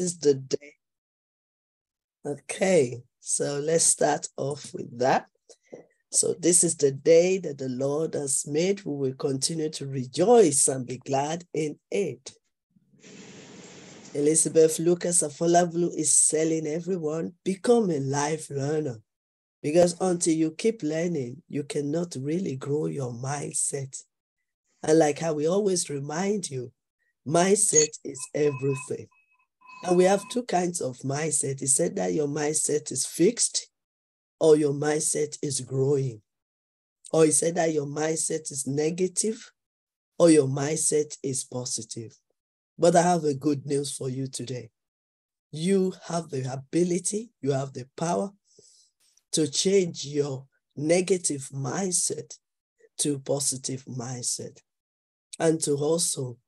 is the day. Okay, so let's start off with that. So, this is the day that the Lord has made. We will continue to rejoice and be glad in it. Elizabeth Lucas Afolavlu is telling everyone become a life learner because until you keep learning, you cannot really grow your mindset. And like how we always remind you, mindset is everything. And we have two kinds of mindset. He said that your mindset is fixed or your mindset is growing. Or he said that your mindset is negative or your mindset is positive. But I have a good news for you today. You have the ability, you have the power to change your negative mindset to positive mindset and to also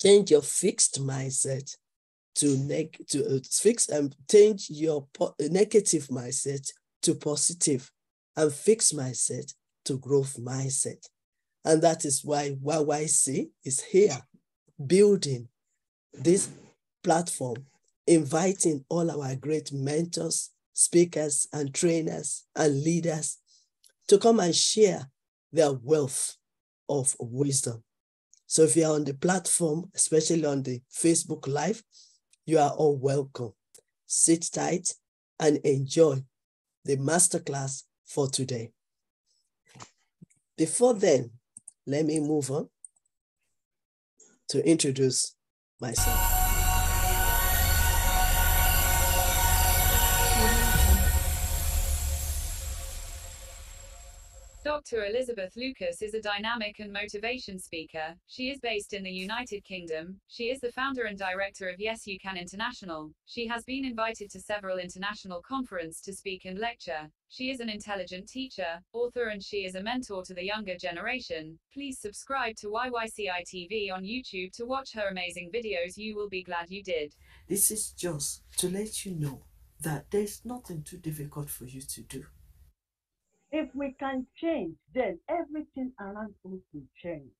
change your fixed mindset to neg to uh, fix and change your negative mindset to positive and fix mindset to growth mindset. And that is why YYC is here building this platform, inviting all our great mentors, speakers, and trainers and leaders to come and share their wealth of wisdom. So if you're on the platform, especially on the Facebook Live, you are all welcome. Sit tight and enjoy the masterclass for today. Before then, let me move on to introduce myself. Dr. Elizabeth Lucas is a dynamic and motivation speaker. She is based in the United Kingdom. She is the founder and director of Yes You Can International. She has been invited to several international conferences to speak and lecture. She is an intelligent teacher, author, and she is a mentor to the younger generation. Please subscribe to YYCI TV on YouTube to watch her amazing videos. You will be glad you did. This is just to let you know that there's nothing too difficult for you to do. If we can change, then everything around us will change.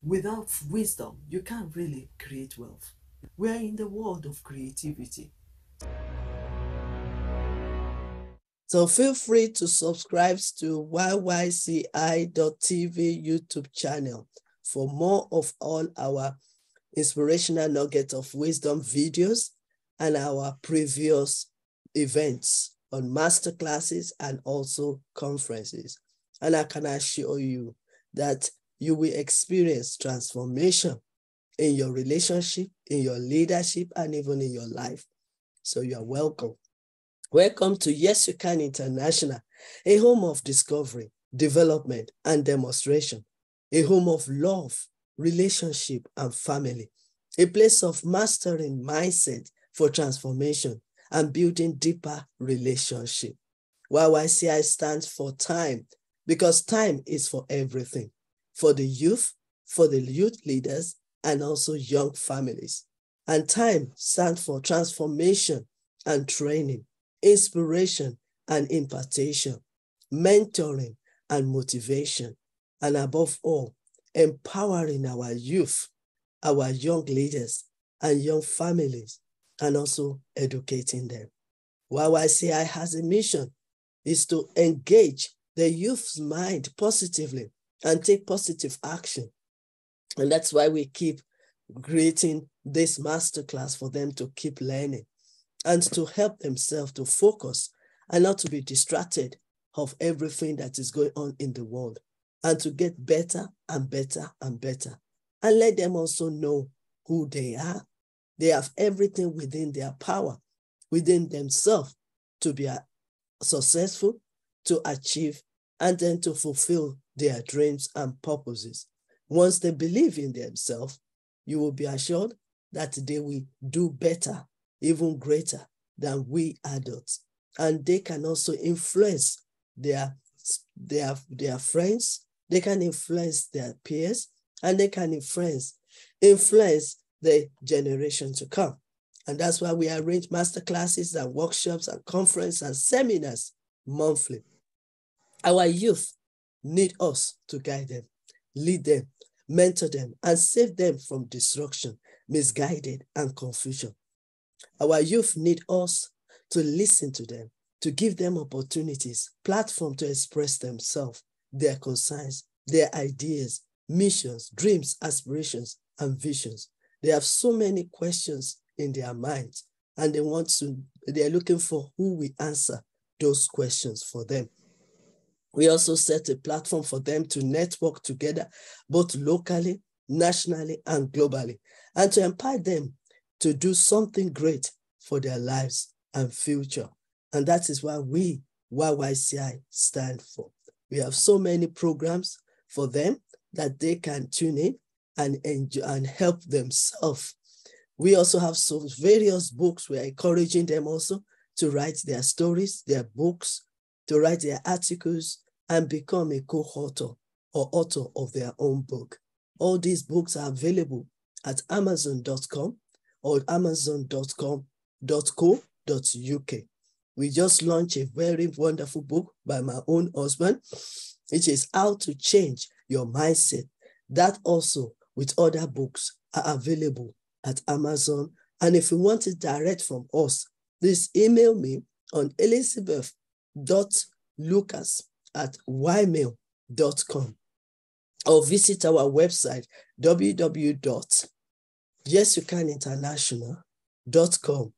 Without wisdom, you can't really create wealth. We are in the world of creativity. So feel free to subscribe to yyci.tv YouTube channel for more of all our inspirational nugget of wisdom videos and our previous events on master classes and also conferences. And I can assure you that you will experience transformation in your relationship, in your leadership, and even in your life. So you are welcome. Welcome to Yes You Can International, a home of discovery, development, and demonstration, a home of love, relationship, and family, a place of mastering mindset for transformation and building deeper relationship. YYCI stands for time because time is for everything, for the youth, for the youth leaders, and also young families. And time stands for transformation and training, inspiration and impartation, mentoring and motivation, and above all, empowering our youth, our young leaders, and young families and also educating them. YYCI has a mission is to engage the youth's mind positively and take positive action. And that's why we keep creating this masterclass for them to keep learning and to help themselves to focus and not to be distracted of everything that is going on in the world and to get better and better and better. And let them also know who they are they have everything within their power, within themselves to be successful, to achieve, and then to fulfill their dreams and purposes. Once they believe in themselves, you will be assured that they will do better, even greater than we adults. And they can also influence their, their, their friends, they can influence their peers, and they can influence, influence the generation to come. And that's why we arrange master classes and workshops and conferences and seminars monthly. Our youth need us to guide them, lead them, mentor them, and save them from destruction, misguided, and confusion. Our youth need us to listen to them, to give them opportunities, platform to express themselves, their concerns, their ideas, missions, dreams, aspirations, and visions. They have so many questions in their minds, and they want to, they're looking for who will answer those questions for them. We also set a platform for them to network together, both locally, nationally, and globally, and to empower them to do something great for their lives and future. And that is why we, YYCI, stand for. We have so many programs for them that they can tune in and enjoy and help themselves. We also have some various books. We are encouraging them also to write their stories, their books, to write their articles, and become a co-author or author of their own book. All these books are available at amazon.com or amazon.com.co.uk. We just launched a very wonderful book by my own husband, which is How to Change Your Mindset. That also, with other books, are available at Amazon. And if you want it direct from us, please email me on elizabeth.lucas at ymail.com or visit our website www.yesyoucaninternational.com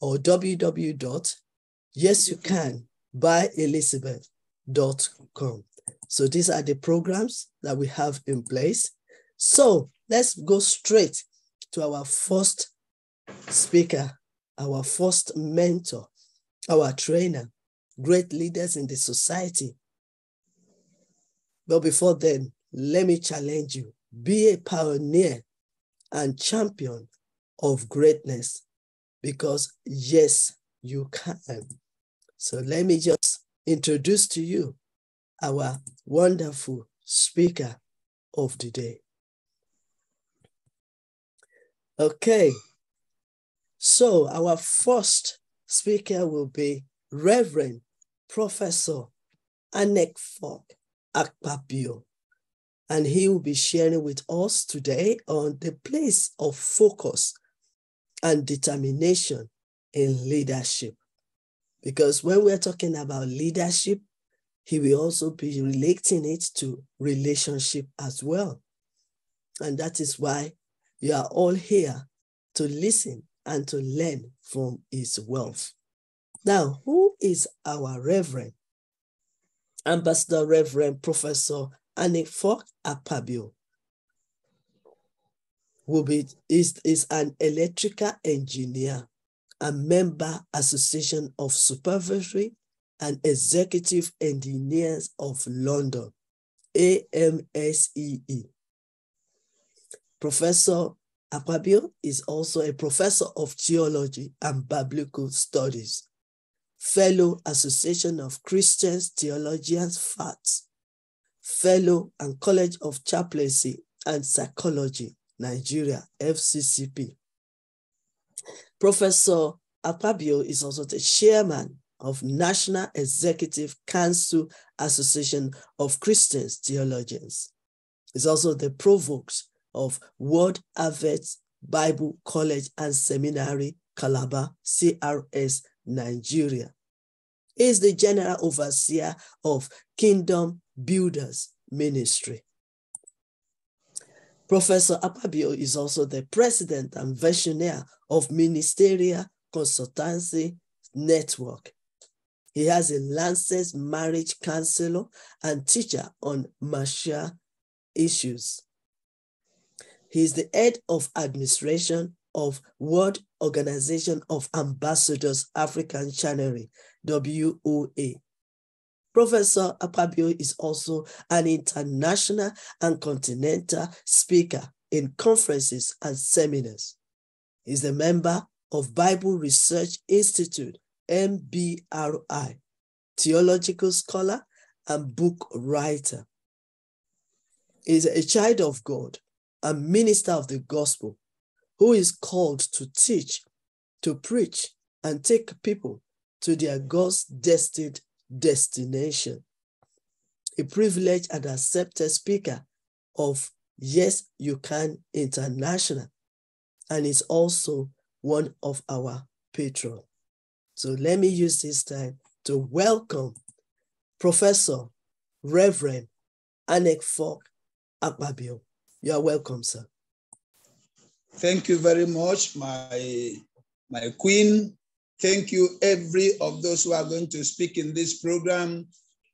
or www.yesyoucanbyelizabeth.com. So these are the programs that we have in place. So let's go straight to our first speaker, our first mentor, our trainer, great leaders in the society. But before then, let me challenge you be a pioneer and champion of greatness because, yes, you can. So let me just introduce to you our wonderful speaker of the day. Okay, so our first speaker will be Reverend Professor Anek Fok Akpabio and he will be sharing with us today on the place of focus and determination in leadership. Because when we're talking about leadership, he will also be relating it to relationship as well. And that is why you are all here to listen and to learn from his wealth. Now, who is our Reverend? Ambassador Reverend Professor Anifok Akpabio will be is, is an electrical engineer and member association of supervisory and executive engineers of London, AMSEE. Professor Akpabio is also a professor of theology and biblical studies, fellow Association of Christians Theologians FATS, Fellow and College of Chaplaincy and Psychology, Nigeria, FCCP. Professor Akpabio is also the chairman of National Executive Council Association of Christians Theologians. He's also the provost of World Harvest Bible College and Seminary, Calabar, CRS, Nigeria. He is the general overseer of Kingdom Builders Ministry. Professor Akpabio is also the president and visionary of Ministerial Consultancy Network. He has a licensed marriage counselor and teacher on martial issues. He is the head of administration of World Organization of Ambassadors African Channel, WOA. Professor Akpabio is also an international and continental speaker in conferences and seminars. He's a member of Bible Research Institute, MBRI, theological scholar and book writer. He's a child of God, a minister of the gospel, who is called to teach, to preach, and take people to their God's destined destination. A privileged and accepted speaker of Yes You Can International, and is also one of our patrons. So let me use this time to welcome Professor Reverend Anek Fok Akpabio. You are welcome, sir. Thank you very much, my, my queen. Thank you, every of those who are going to speak in this program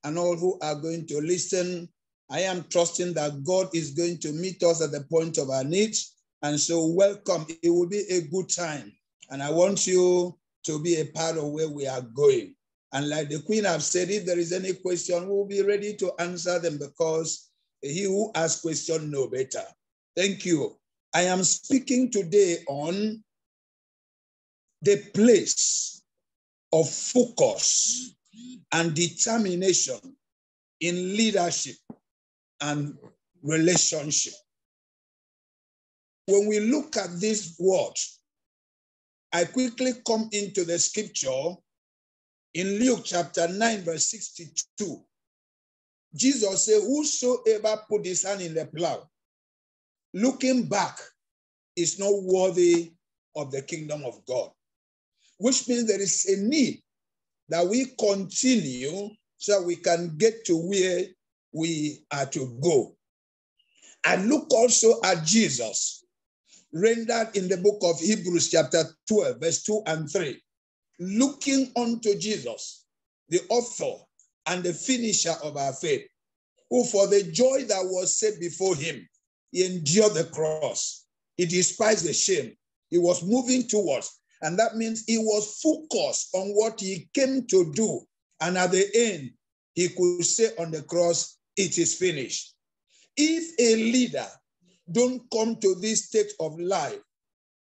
and all who are going to listen. I am trusting that God is going to meet us at the point of our needs. And so, welcome. It will be a good time. And I want you to be a part of where we are going. And like the Queen have said, if there is any question, we'll be ready to answer them because he who asks question know better. Thank you. I am speaking today on the place of focus and determination in leadership and relationship. When we look at this word, I quickly come into the scripture in Luke chapter 9, verse 62. Jesus said, Whosoever put his hand in the plow, looking back, is not worthy of the kingdom of God. Which means there is a need that we continue so we can get to where we are to go. And look also at Jesus, rendered in the book of Hebrews, chapter 12, verse 2 and 3. Looking unto Jesus, the author and the finisher of our faith, who for the joy that was set before him, he endured the cross. He despised the shame. He was moving towards. And that means he was focused on what he came to do. And at the end, he could say on the cross, it is finished. If a leader don't come to this state of life,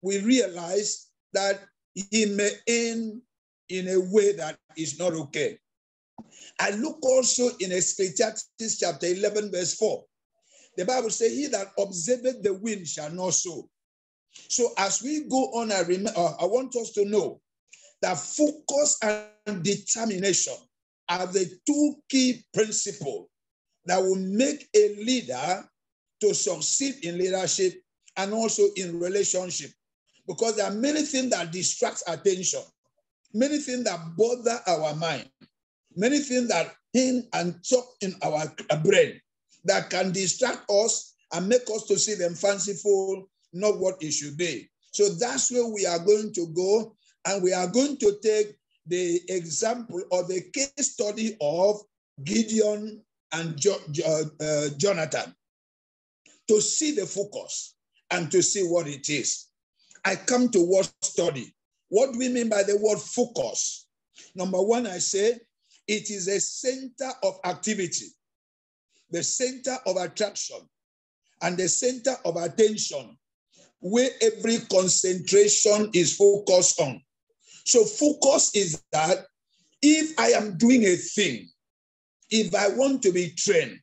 we realize that he may end in a way that is not okay. I look also in Ecclesiastes chapter 11, verse 4. The Bible says, He that observeth the wind shall not sow. So as we go on, I, rem- uh, I want us to know that focus and determination are the two key principles that will make a leader to succeed in leadership and also in relationship. Because there are many things that distract attention, many things that bother our mind, many things that in and talk in our brain that can distract us and make us to see them fanciful, not what it should be. So that's where we are going to go, and we are going to take the example or the case study of Gideon and jo- jo- uh, Jonathan to see the focus and to see what it is. I come to word study. What do we mean by the word focus? Number one, I say it is a center of activity, the center of attraction, and the center of attention where every concentration is focused on. So, focus is that if I am doing a thing, if I want to be trained,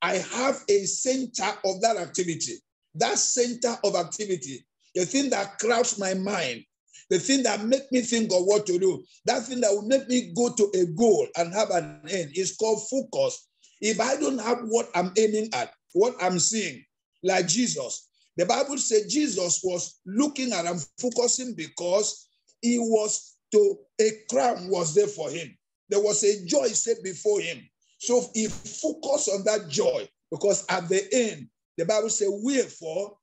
I have a center of that activity. That center of activity, the thing that crowds my mind, the thing that make me think of what to do, that thing that will make me go to a goal and have an end is called focus. If I don't have what I'm aiming at, what I'm seeing, like Jesus, the Bible said Jesus was looking at and focusing because he was to a crown was there for him. There was a joy set before him. So he focused on that joy because at the end, the Bible said, Wherefore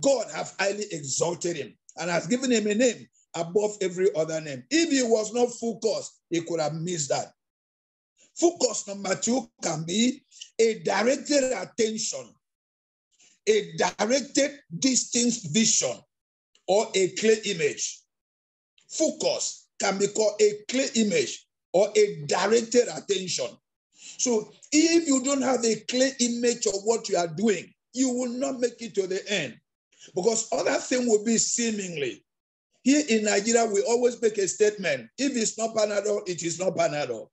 God have highly exalted him and has given him a name above every other name. If he was not focused, he could have missed that. Focus number two can be a directed attention, a directed distinct vision, or a clear image. Focus can be called a clear image or a directed attention. So if you don't have a clear image of what you are doing, you will not make it to the end because other thing will be seemingly. Here in Nigeria, we always make a statement. If it's not Panadol, it is not Panadol.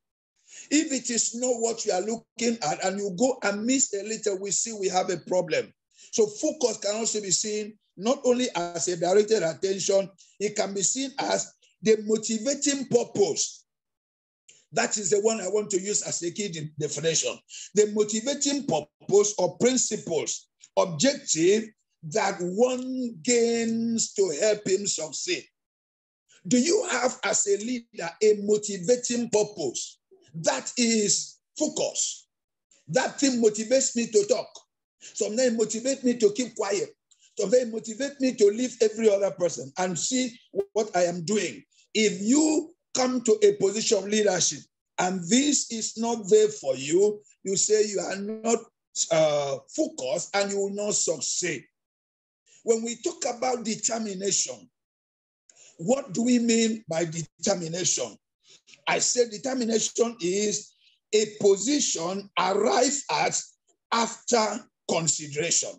If it is not what you are looking at and you go and miss a little, we see we have a problem. So focus can also be seen not only as a directed attention, it can be seen as the motivating purpose. That is the one I want to use as a key definition. The motivating purpose or principles, objective that one gains to help him succeed? Do you have as a leader a motivating purpose? That is focus. That thing motivates me to talk. Sometimes motivate me to keep quiet. Sometimes motivate me to leave every other person and see what I am doing. If you come to a position of leadership and this is not there for you, you say you are not uh, focused and you will not succeed. When we talk about determination, what do we mean by determination? I said determination is a position arrived at after consideration.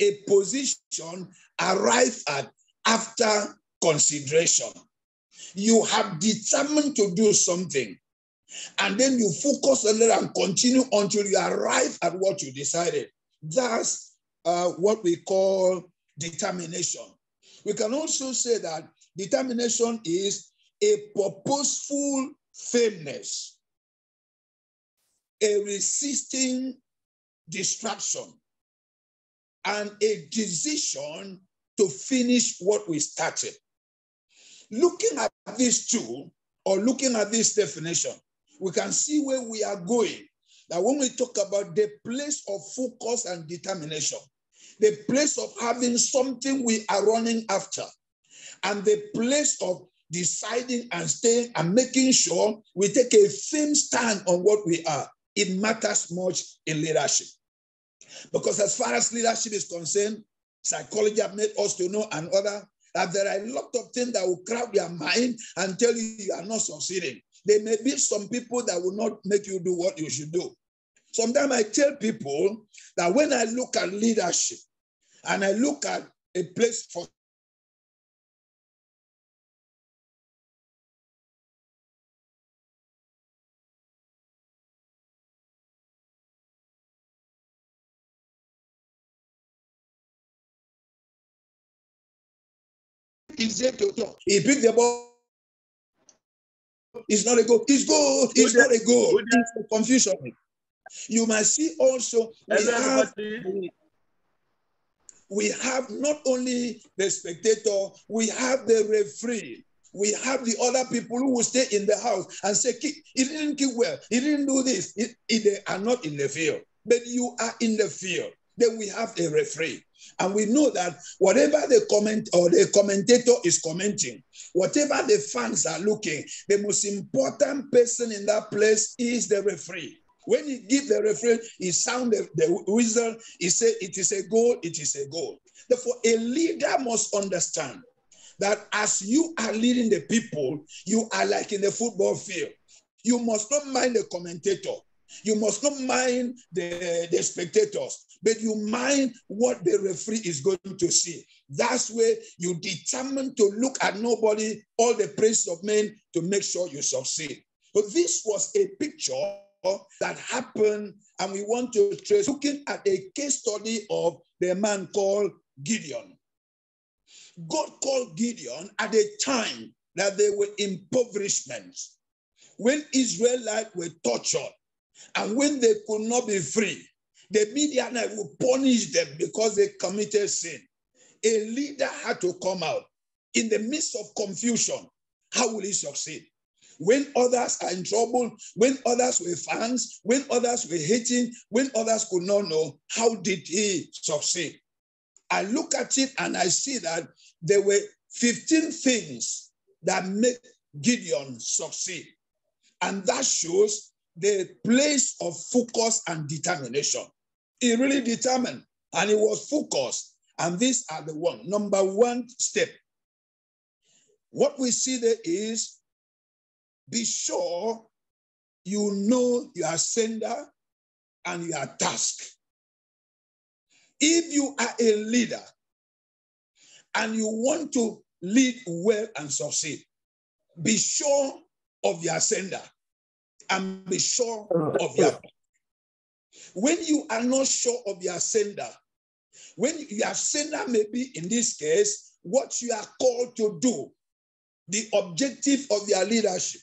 A position arrived at after consideration. You have determined to do something, and then you focus on it and continue until you arrive at what you decided. That's uh, what we call determination. We can also say that determination is a purposeful firmness, a resisting distraction, and a decision to finish what we started. Looking at these two, or looking at this definition, we can see where we are going. That when we talk about the place of focus and determination, the place of having something we are running after, and the place of deciding and staying and making sure we take a firm stand on what we are, it matters much in leadership. Because as far as leadership is concerned, psychology have made us to know and other that there are a lot of things that will crowd your mind and tell you you are not succeeding. There may be some people that will not make you do what you should do. Sometimes I tell people that when I look at leadership and I look at a place for. He picked the ball. It's not a goal. It's goal. It's not a goal. It's a confusion. You must see also we have, we have not only the spectator, we have the referee. We have the other people who will stay in the house and say, he didn't kick well, he didn't do this. It, it, they are not in the field, but you are in the field. Then we have a referee. And we know that whatever the comment or the commentator is commenting, whatever the fans are looking, the most important person in that place is the referee. When he give the referee, he sound the, the whistle, he say it is a goal, it is a goal. Therefore, a leader must understand that as you are leading the people, you are like in the football field. You must not mind the commentator. You must not mind the, the spectators, but you mind what the referee is going to see. That's where you determine to look at nobody, all the praise of men to make sure you succeed. But this was a picture that happened, and we want to trace looking at a case study of the man called Gideon. God called Gideon at a time that they were impoverishment, when Israelites were tortured, and when they could not be free, the Midianite would punish them because they committed sin. A leader had to come out in the midst of confusion. How will he succeed? When others are in trouble, when others were fans, when others were hating, when others could not know, how did he succeed? I look at it and I see that there were 15 things that made Gideon succeed. And that shows the place of focus and determination. He really determined and he was focused. And these are the one. Number one step. What we see there is be sure you know your sender and your task. If you are a leader and you want to lead well and succeed, be sure of your sender and be sure of your. Uh-huh. When you are not sure of your sender, when your sender may be in this case what you are called to do, the objective of your leadership,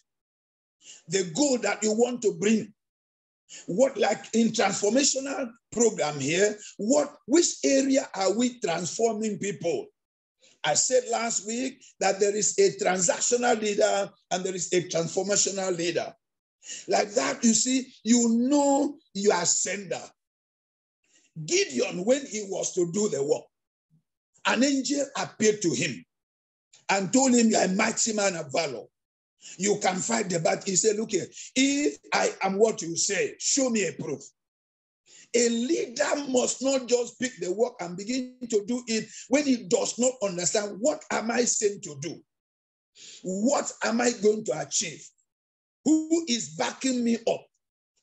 the goal that you want to bring, What, like in transformational program here, what which area are we transforming people? I said last week that there is a transactional leader and there is a transformational leader. Like that, you see, you know you are sender. Gideon, when he was to do the work, an angel appeared to him and told him, You are a mighty man of valor. You can fight the battle. He said, Look here, if I am what you say, show me a proof. A leader must not just pick the work and begin to do it when he does not understand what am I saying to do? What am I going to achieve? Who is backing me up?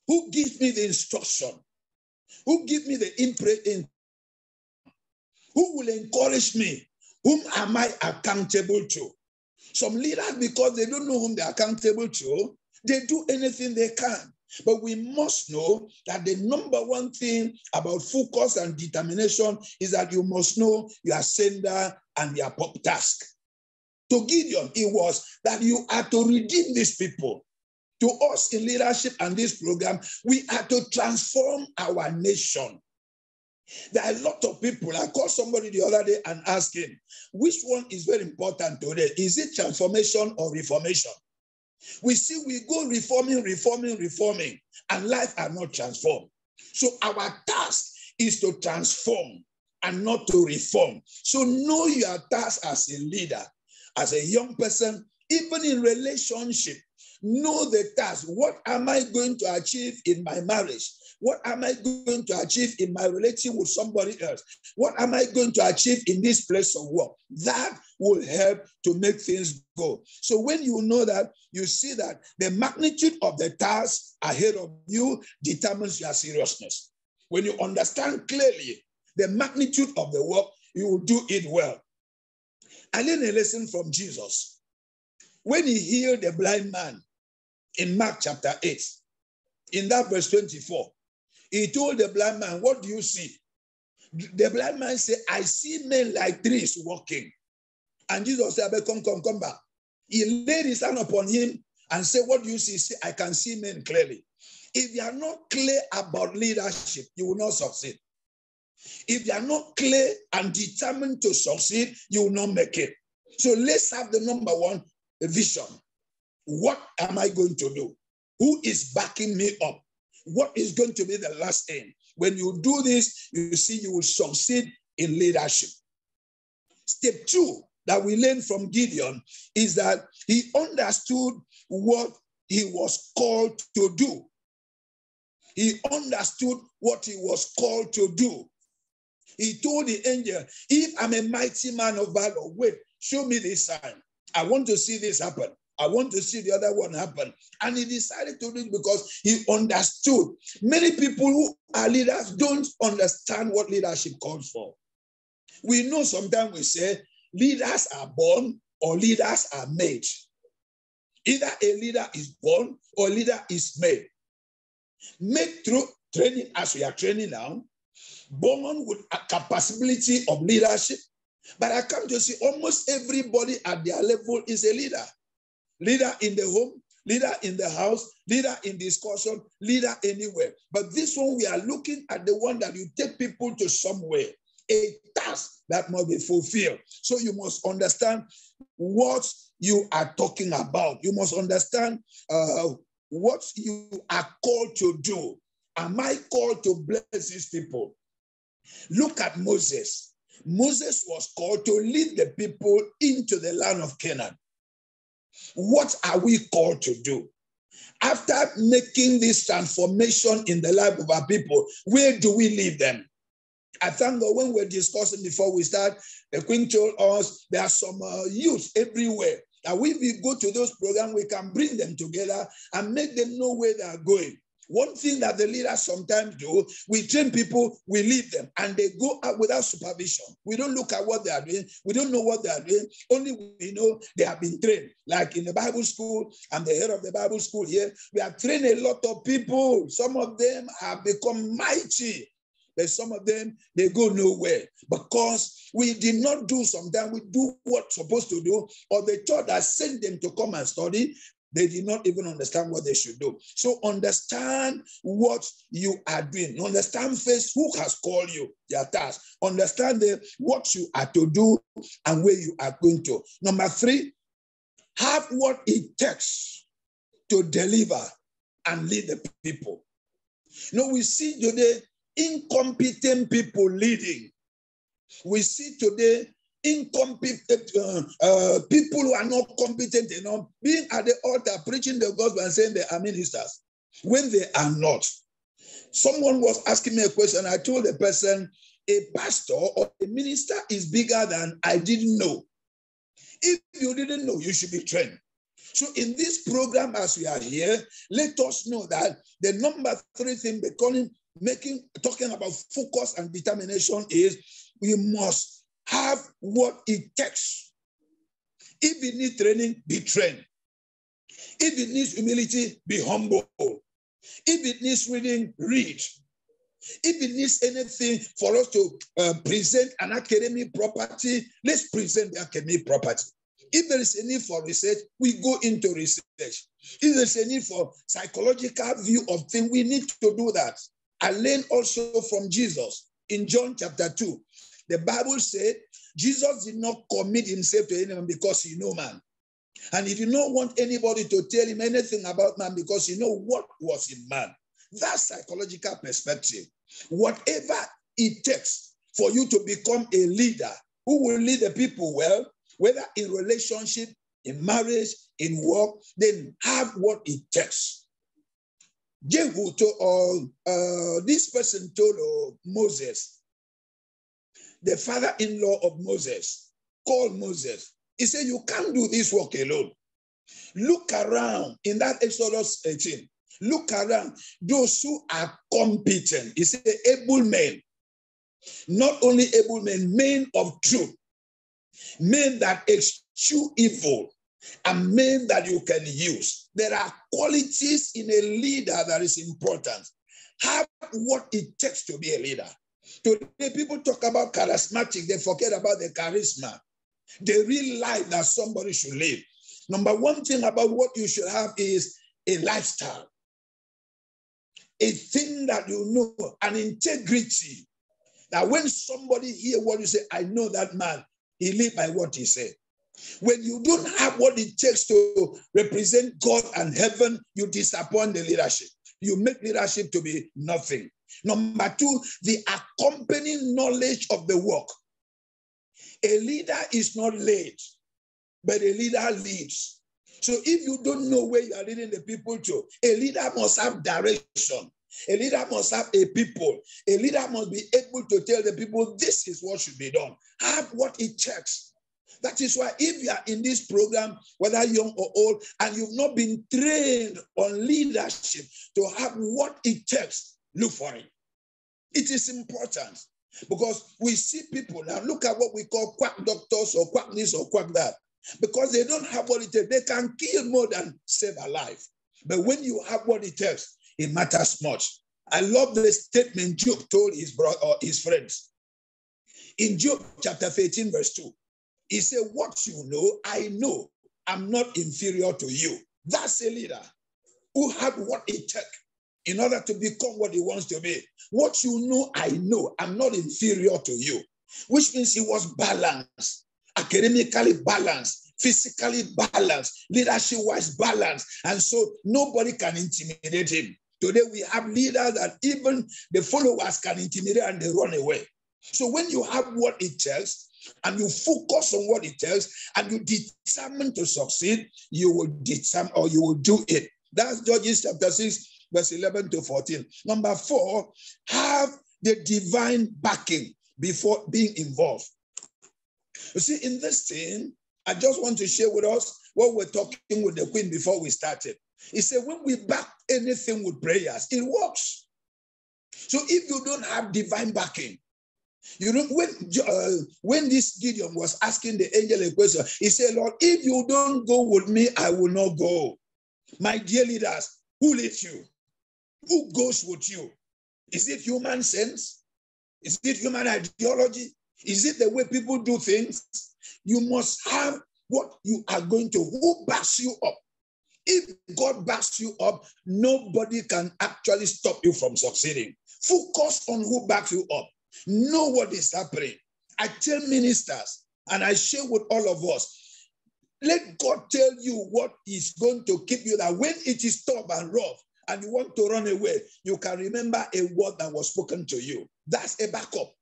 Who gives me the instruction? Who gives me the imprint? Who will encourage me? Whom am I accountable to? Some leaders, because they don't know whom they're accountable to, they do anything they can. But we must know that the number one thing about focus and determination is that you must know your sender and your pop task. To Gideon, it was that you are to redeem these people. To us in leadership and this program, we are to transform our nation. There are a lot of people. I called somebody the other day and asked him, which one is very important today? Is it transformation or reformation? We see we go reforming, reforming, reforming, and life are not transformed. So our task is to transform and not to reform. So know your task as a leader, as a young person, even in relationship. Know the task. What am I going to achieve in my marriage? What am I going to achieve in my relationship with somebody else? What am I going to achieve in this place of work? That will help to make things go. So when you know that, you see that the magnitude of the task ahead of you determines your seriousness. When you understand clearly the magnitude of the work, you will do it well. I learned a lesson from Jesus. When he healed the blind man in Mark chapter 8, in that verse 24, he told the blind man, What do you see? The blind man said, I see men like trees walking. And Jesus said, Come, come, come back. He laid his hand upon him and said, What do you see? I can see men clearly. If you are not clear about leadership, you will not succeed. If you are not clear and determined to succeed, you will not make it. So let's have the number one vision. What am I going to do? Who is backing me up? What is going to be the last end? When you do this, you see you will succeed in leadership. Step two that we learn from Gideon is that he understood what he was called to do. He understood what he was called to do. He told the angel, If I'm a mighty man of valor, wait, show me this sign. I want to see this happen. I want to see the other one happen. And he decided to do it because he understood. Many people who are leaders don't understand what leadership calls for. We know sometimes we say leaders are born or leaders are made. Either a leader is born or a leader is made. Made through training, as we are training now, born with a capability of leadership. But I come to see almost everybody at their level is a leader leader in the home, leader in the house, leader in discussion, leader anywhere. But this one, we are looking at the one that you take people to somewhere, a task that must be fulfilled. So you must understand what you are talking about. You must understand uh, what you are called to do. Am I called to bless these people? Look at Moses. Moses was called to lead the people into the land of Canaan. What are we called to do? After making this transformation in the life of our people, where do we leave them? I thank God when we're discussing before we start, the Queen told us there are some uh, youth everywhere. And when we go to those programs, we can bring them together and make them know where they are going. One thing that the leaders sometimes do, we train people, we leave them, and they go out without supervision. We don't look at what they are doing. We don't know what they are doing. Only we know they have been trained. Like in the Bible school, I'm the head of the Bible school here. We have trained a lot of people. Some of them have become mighty but some of them they go nowhere because we did not do sometimes we do what's supposed to do or the church that sent them to come and study they did not even understand what they should do. So understand what you are doing. Understand first who has called you, their task. Understand the, what you are to do and where you are going to. Number three, have what it takes to deliver and lead the people. You know, we see today incompetent people leading. We see today incompetent uh, uh, people who are not competent enough being at the altar preaching the gospel and saying they are ministers when they are not. Someone was asking me a question. I told the person, a pastor or a minister is bigger than I didn't know. If you didn't know, you should be trained. So in this program, as we are here, let us know that the number three thing becoming making talking about focus and determination is we must have what it takes. If it needs training, be trained. If it needs humility, be humble. If it needs reading, read. If it needs anything for us to uh, present an academic property, let's present the academic property. If there is a need for research, we go into research. If there's a need for psychological view of things, we need to do that. I learned also from Jesus in John chapter 2. The Bible said Jesus did not commit himself to anyone because he knew man. And he did not want anybody to tell him anything about man because he know what was in man. That psychological perspective. Whatever it takes for you to become a leader who will lead the people well, whether in relationship, in marriage, in work, then have what it takes. Jehu told, uh, uh, this person told uh, Moses, the father-in-law of Moses, called Moses. He said, you can't do this work alone. Look around in that Exodus 18. Look around. Those who are competent, he said, able men. Not only able men, men of truth. Men that eschew evil and men that you can use. There are qualities in a leader that is important. Have what it takes to be a leader. Today, people talk about charismatic, they forget about the charisma, the real life that somebody should live. Number one thing about what you should have is a lifestyle, a thing that you know, an integrity. That when somebody hear what you say, I know that man, he live by what he said. When you don't have what it takes to represent God and heaven, you disappoint the leadership. You make leadership to be nothing. Number two, the accompanying knowledge of the work. A leader is not led, but a leader leads. So if you don't know where you are leading the people to, a leader must have direction. A leader must have a people. A leader must be able to tell the people this is what should be done. Have what it takes. That is why if you are in this program, whether young or old, and you've not been trained on leadership to have what it takes, look for it. It is important because we see people now. Look at what we call quack doctors or quack this or quack that. Because they don't have what it takes, they can kill more than save a life. But when you have what it takes, it matters much. I love the statement Job told his brother or his friends. In Job chapter 13, verse 2, he said, What you know, I know. I'm not inferior to you. That's a leader who had what it took in order to become what he wants to be. What you know, I know. I'm not inferior to you, which means he was balanced, academically balanced, physically balanced, leadership wise balanced. And so nobody can intimidate him. Today we have leaders that even the followers can intimidate and they run away. So when you have what it tells, and you focus on what it tells and you determine to succeed, you will determine or you will do it. That's Judges chapter 6, verse 11 to 14. Number four, have the divine backing before being involved. You see, in this thing, I just want to share with us what we're talking with the queen before we started. He said, when we back anything with prayers, it works. So if you don't have divine backing, you know, when uh, when this Gideon was asking the angel a question, he said, Lord, if you don't go with me, I will not go. My dear leaders, who leads you? Who goes with you? Is it human sense? Is it human ideology? Is it the way people do things? You must have what you are going to, who backs you up. If God backs you up, nobody can actually stop you from succeeding. Focus on who backs you up. Know what is happening. I tell ministers and I share with all of us let God tell you what is going to keep you that when it is tough and rough and you want to run away, you can remember a word that was spoken to you. That's a backup.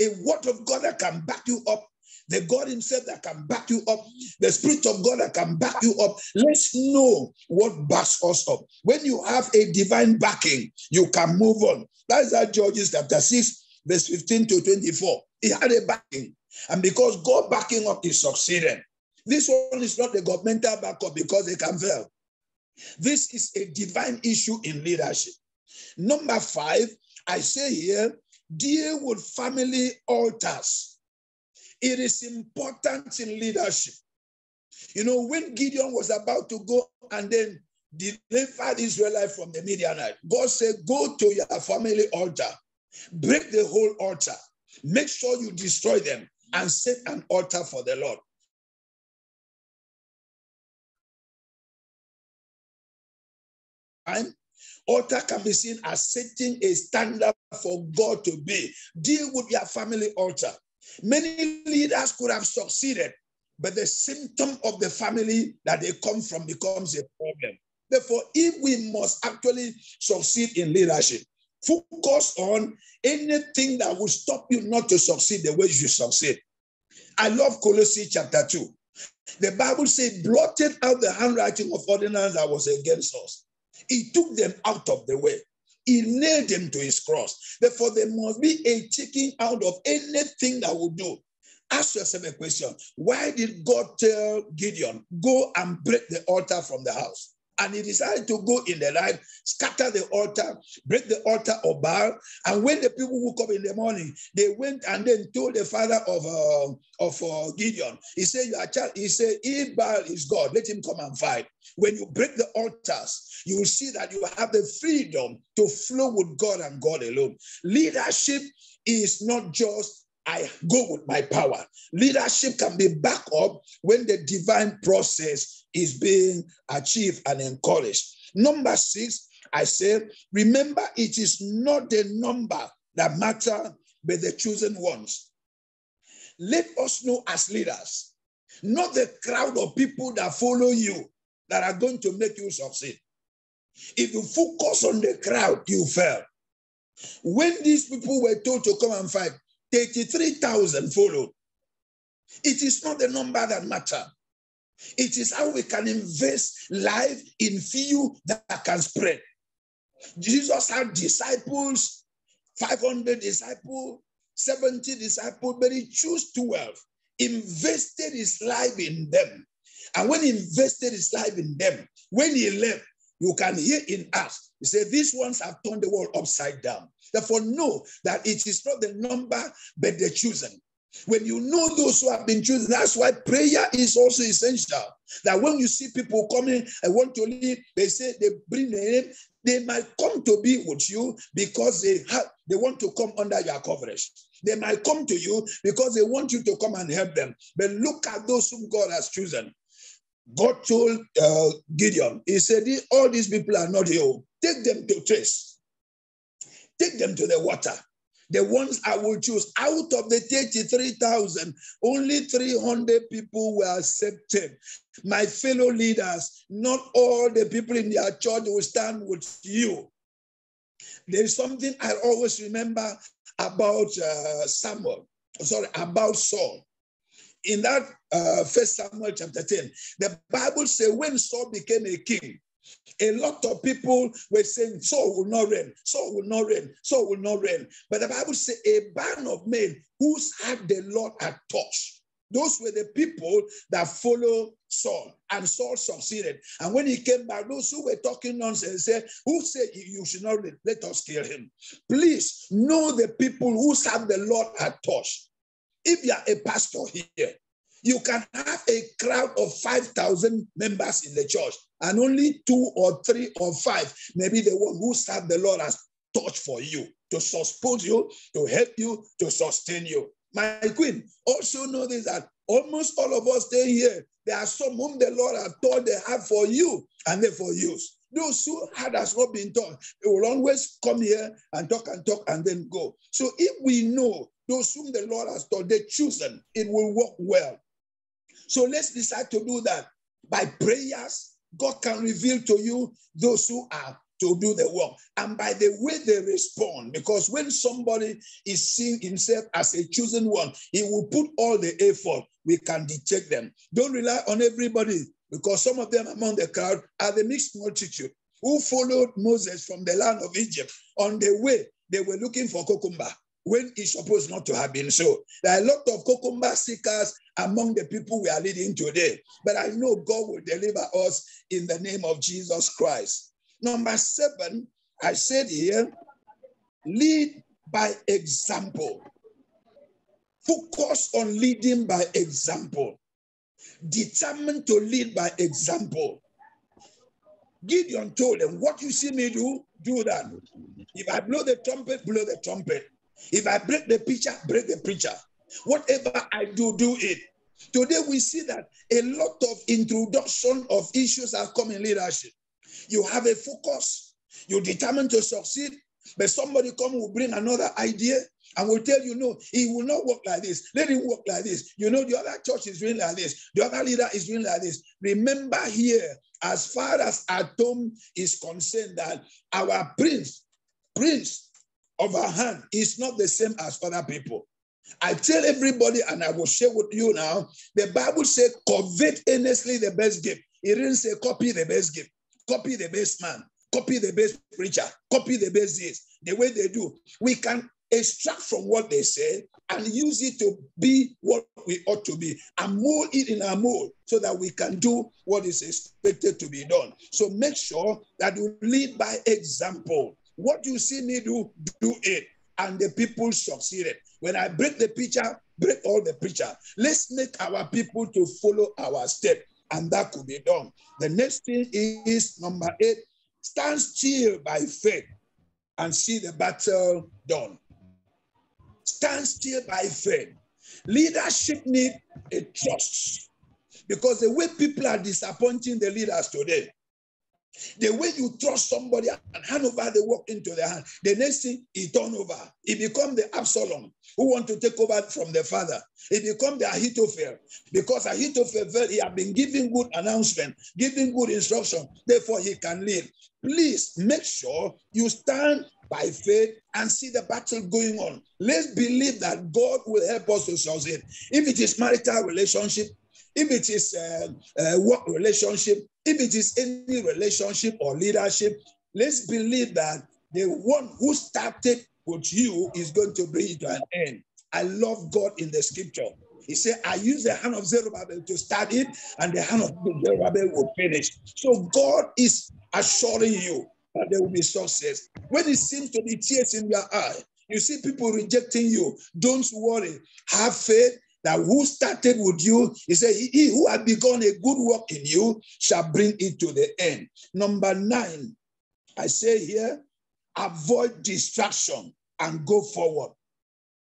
A word of God that can back you up the God Himself that can back you up, the Spirit of God that can back you up. Let's know what backs us up. When you have a divine backing, you can move on. That is that Judges chapter 6, verse 15 to 24. He had a backing. And because God backing up is succeeding. This one is not a governmental backup because they can fail. This is a divine issue in leadership. Number five, I say here, deal with family altars. It is important in leadership. You know, when Gideon was about to go and then deliver Israelite from the Midianite, God said, Go to your family altar, break the whole altar, make sure you destroy them, and set an altar for the Lord. Time, altar can be seen as setting a standard for God to be. Deal with your family altar. Many leaders could have succeeded, but the symptom of the family that they come from becomes a problem. Therefore, if we must actually succeed in leadership, focus on anything that will stop you not to succeed the way you succeed. I love Colossians chapter 2. The Bible said, blotted out the handwriting of ordinance that was against us. He took them out of the way. He nailed them to his cross. Therefore, there must be a taking out of anything that will do. Ask yourself a question. Why did God tell Gideon, go and break the altar from the house? And he decided to go in the night, scatter the altar, break the altar of Baal. And when the people woke up in the morning, they went and then told the father of uh, of uh, Gideon. He said, "You are child." He said, "If Baal is God, let him come and fight." When you break the altars, you will see that you have the freedom to flow with God and God alone. Leadership is not just I go with my power. Leadership can be backed up when the divine process is being achieved and encouraged. Number six, I said, remember it is not the number that matter, but the chosen ones. Let us know as leaders, not the crowd of people that follow you that are going to make you succeed. If you focus on the crowd, you fail. When these people were told to come and fight, 33,000 followed. It is not the number that matter. It is how we can invest life in few that can spread. Jesus had disciples, 500 disciples, 70 disciples, but he chose 12, invested his life in them. And when he invested his life in them, when he left, you can hear in us, he said, These ones have turned the world upside down. Therefore, know that it is not the number, but the chosen. When you know those who have been chosen, that's why prayer is also essential. That when you see people coming and want to leave, they say they bring the name, they might come to be with you because they have they want to come under your coverage. They might come to you because they want you to come and help them. But look at those whom God has chosen. God told uh, Gideon, He said, All these people are not here. Take them to trace. Take them to the water. The ones I will choose out of the 33,000, only 300 people were accepted. My fellow leaders, not all the people in their church will stand with you. There's something I always remember about uh, Samuel, sorry, about Saul in that uh, First Samuel chapter 10, the Bible says when Saul became a king, a lot of people were saying Saul will not reign, Saul will not reign, Saul will not reign. But the Bible says a band of men whose heart the Lord had touched. Those were the people that follow Saul, and Saul succeeded. And when he came back, those who were talking nonsense said, Who said you should not let us kill him? Please know the people whose heart the Lord had touched. If you are a pastor here, you can have a crowd of 5,000 members in the church, and only two or three or five, maybe the one who serve the Lord has touched for you to support you, to help you, to sustain you. My queen, also know this that Almost all of us stay here. There are some whom the Lord has told they have for you and they for use. Those who had has not been taught, they will always come here and talk and talk and then go. So if we know those whom the Lord has taught, they chosen, it will work well. So let's decide to do that by prayers. God can reveal to you those who are to do the work and by the way they respond because when somebody is seeing himself as a chosen one he will put all the effort we can detect them don't rely on everybody because some of them among the crowd are the mixed multitude who followed moses from the land of egypt on the way they were looking for cucumber when it's supposed not to have been so. There are a lot of cucumber seekers among the people we are leading today, but I know God will deliver us in the name of Jesus Christ. Number seven, I said here, lead by example. Focus on leading by example. Determined to lead by example. Gideon told them, What you see me do, do that. If I blow the trumpet, blow the trumpet. If I break the preacher, break the preacher. Whatever I do, do it. Today we see that a lot of introduction of issues are coming in leadership. You have a focus, you determined to succeed, but somebody come will bring another idea and will tell you, no, he will not work like this. Let him work like this. You know, the other church is doing like this. The other leader is doing like this. Remember here, as far as Atom is concerned, that our prince, prince of our hand is not the same as other people. I tell everybody, and I will share with you now, the Bible said, covet earnestly the best gift. It didn't say copy the best gift, copy the best man, copy the best preacher, copy the best this, the way they do. We can extract from what they say and use it to be what we ought to be and mold it in our mold so that we can do what is expected to be done. So make sure that you lead by example. What you see me do, do it. And the people succeeded. When I break the picture, break all the picture. Let's make our people to follow our step. And that could be done. The next thing is number eight, stand still by faith and see the battle done. Stand still by faith. Leadership need a trust because the way people are disappointing the leaders today, the way you trust somebody and hand over the work into their hand, the next thing he turn over. He become the Absalom who want to take over from the father. He become the Ahithophel because Ahithophel he have been giving good announcement, giving good instruction. Therefore, he can lead. Please make sure you stand by faith and see the battle going on. Let's believe that God will help us to succeed. If it is marital relationship, if it is a, a work relationship, if it is any relationship or leadership, let's believe that the one who started with you is going to bring it to an end. I love God in the scripture. He said, I use the hand of Zerubbabel to start it, and the hand of Zerubbabel will finish. So God is assuring you that there will be success. When it seems to be tears in your eye, you see people rejecting you. Don't worry. Have faith that who started with you, he said, He who had begun a good work in you shall bring it to the end. Number nine, I say here, avoid distraction and go forward.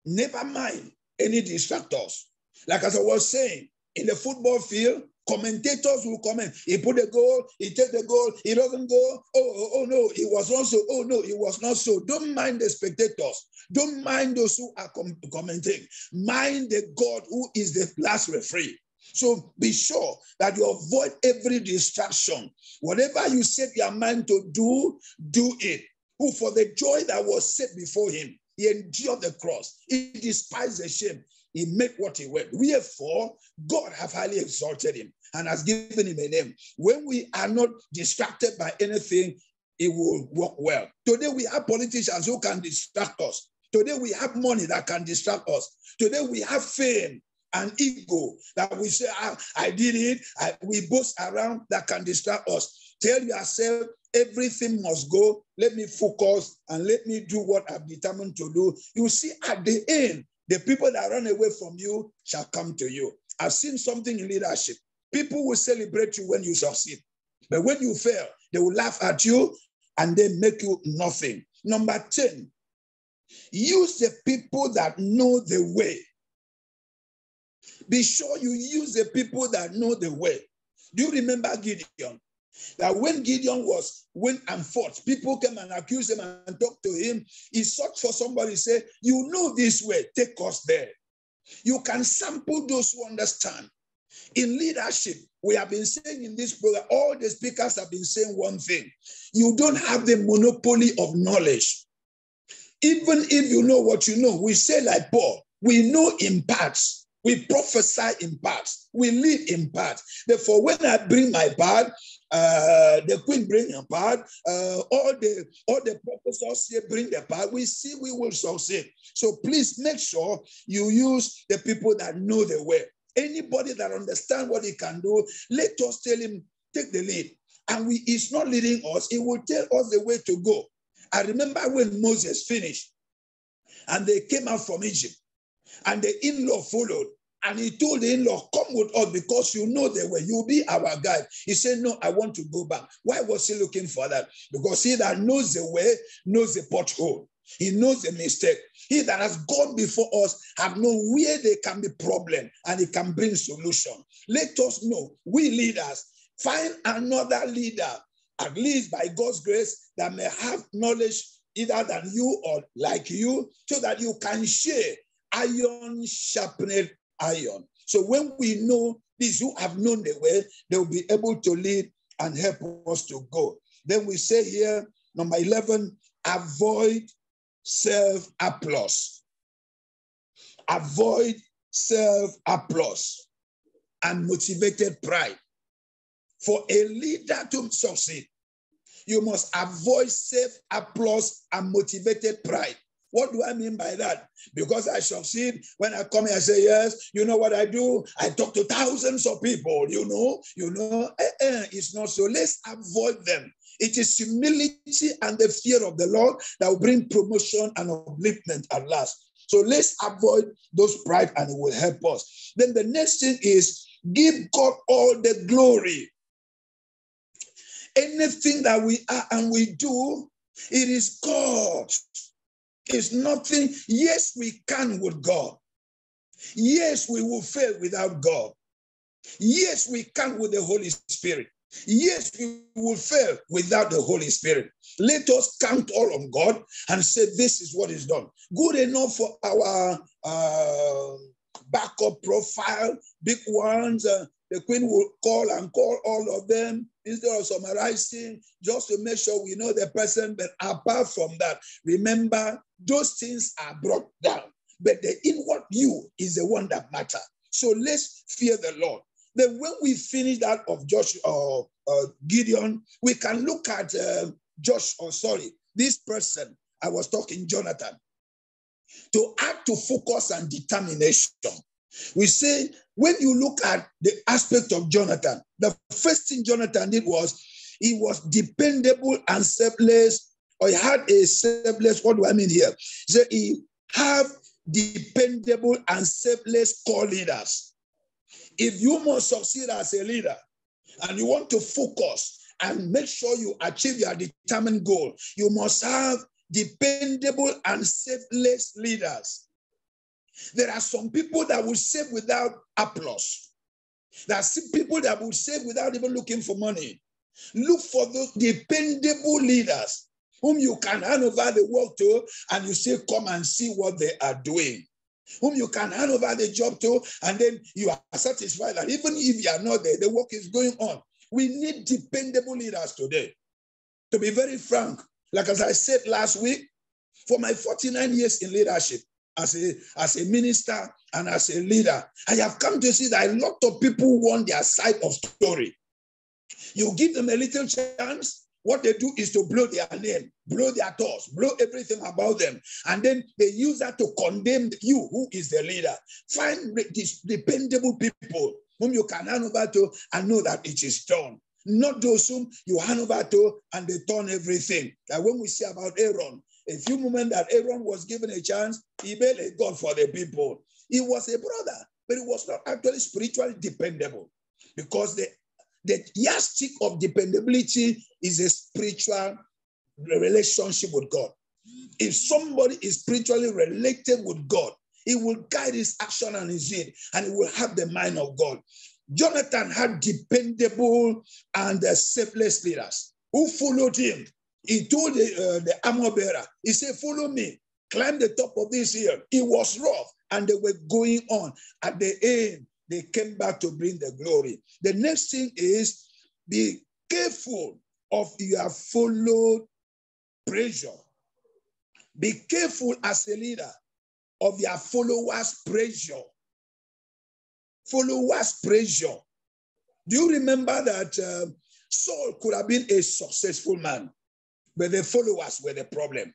Never mind any distractors. Like as I was saying, in the football field, commentators will comment. He put the goal, he take the goal, he doesn't go. Oh, oh, oh no, it was not so. Oh no, it was not so. Don't mind the spectators. Don't mind those who are com- commenting. Mind the God who is the last referee. So be sure that you avoid every distraction. Whatever you set your mind to do, do it. Who for the joy that was set before him, he endured the cross. He despised the shame. He made what he went. Wherefore, God have highly exalted him and has given him a name. When we are not distracted by anything, it will work well. Today we have politicians who can distract us. Today we have money that can distract us. Today we have fame and ego that we say, ah, I did it. I, we boast around that can distract us. Tell yourself, everything must go. Let me focus and let me do what I've determined to do. You see, at the end, the people that run away from you shall come to you. I've seen something in leadership. People will celebrate you when you succeed. But when you fail, they will laugh at you and they make you nothing. Number 10, use the people that know the way. Be sure you use the people that know the way. Do you remember Gideon? That when Gideon was went and fought, people came and accused him and talked to him. He sought for somebody, say, You know this way, take us there. You can sample those who understand. In leadership, we have been saying in this program, all the speakers have been saying one thing you don't have the monopoly of knowledge. Even if you know what you know, we say like Paul, we know in parts, we prophesy in parts, we lead in parts. Therefore, when I bring my part, uh, the queen bring her part, uh, all the all the professors here bring their part. We see we will succeed. So please make sure you use the people that know the way. Anybody that understand what he can do, let us tell him take the lead. And we he's not leading us; he will tell us the way to go. I remember when Moses finished, and they came out from Egypt, and the in-law followed. And he told in-law, come with us because you know the way. You'll be our guide. He said, no, I want to go back. Why was he looking for that? Because he that knows the way knows the pothole. He knows the mistake. He that has gone before us have known where there can be problem and he can bring solution. Let us know, we leaders, find another leader, at least by God's grace, that may have knowledge either than you or like you, so that you can share iron sharpened iron. So when we know these who have known the way, they'll be able to lead and help us to go. Then we say here, number 11, avoid self applause. Avoid self applause and motivated pride. For a leader to succeed, you must avoid self applause and motivated pride. What do I mean by that? Because I succeed when I come here, I say, yes, you know what I do? I talk to thousands of people, you know, you know, eh, eh, it's not so. Let's avoid them. It is humility and the fear of the Lord that will bring promotion and upliftment at last. So let's avoid those pride and it will help us. Then the next thing is give God all the glory. Anything that we are and we do, it is God. It's nothing. Yes, we can with God. Yes, we will fail without God. Yes, we can with the Holy Spirit. Yes, we will fail without the Holy Spirit. Let us count all on God and say, This is what is done. Good enough for our uh, backup profile, big ones. Uh, the Queen will call and call all of them instead of summarizing just to make sure we know the person. But apart from that, remember those things are brought down. But the inward you is the one that matters. So let's fear the Lord. Then when we finish that of Joshua uh, uh, Gideon, we can look at uh, Josh, or oh, sorry, this person I was talking, Jonathan, to act to focus and determination. We say when you look at the aspect of Jonathan, the first thing Jonathan did was he was dependable and selfless, or he had a selfless. What do I mean here? He said he have dependable and selfless core leaders. If you must succeed as a leader and you want to focus and make sure you achieve your determined goal, you must have dependable and selfless leaders. There are some people that will save without applause. There are some people that will save without even looking for money. Look for those dependable leaders whom you can hand over the work to and you say, Come and see what they are doing whom you can hand over the job to, and then you are satisfied that even if you are not there, the work is going on. We need dependable leaders today. To be very frank, like as I said last week, for my 49 years in leadership, as a, as a minister and as a leader, I have come to see that a lot of people want their side of story. You give them a little chance, what they do is to blow their name, blow their thoughts, blow everything about them. And then they use that to condemn you, who is the leader. Find these dependable people whom you can hand over to and know that it is done. Not those whom you hand over to and they turn everything. Like when we see about Aaron, a few moments that Aaron was given a chance, he made a God for the people. He was a brother, but he was not actually spiritually dependable because the the yardstick of dependability is a spiritual relationship with God. If somebody is spiritually related with God, He will guide his action and his deed, and he will have the mind of God. Jonathan had dependable and uh, selfless leaders who followed him. He told the, uh, the armor bearer, he said, follow me, climb the top of this hill. It was rough and they were going on. At the end, they came back to bring the glory. The next thing is be careful of your followed pressure. Be careful as a leader of your followers' pressure. Followers' pressure. Do you remember that uh, Saul could have been a successful man, but the followers were the problem.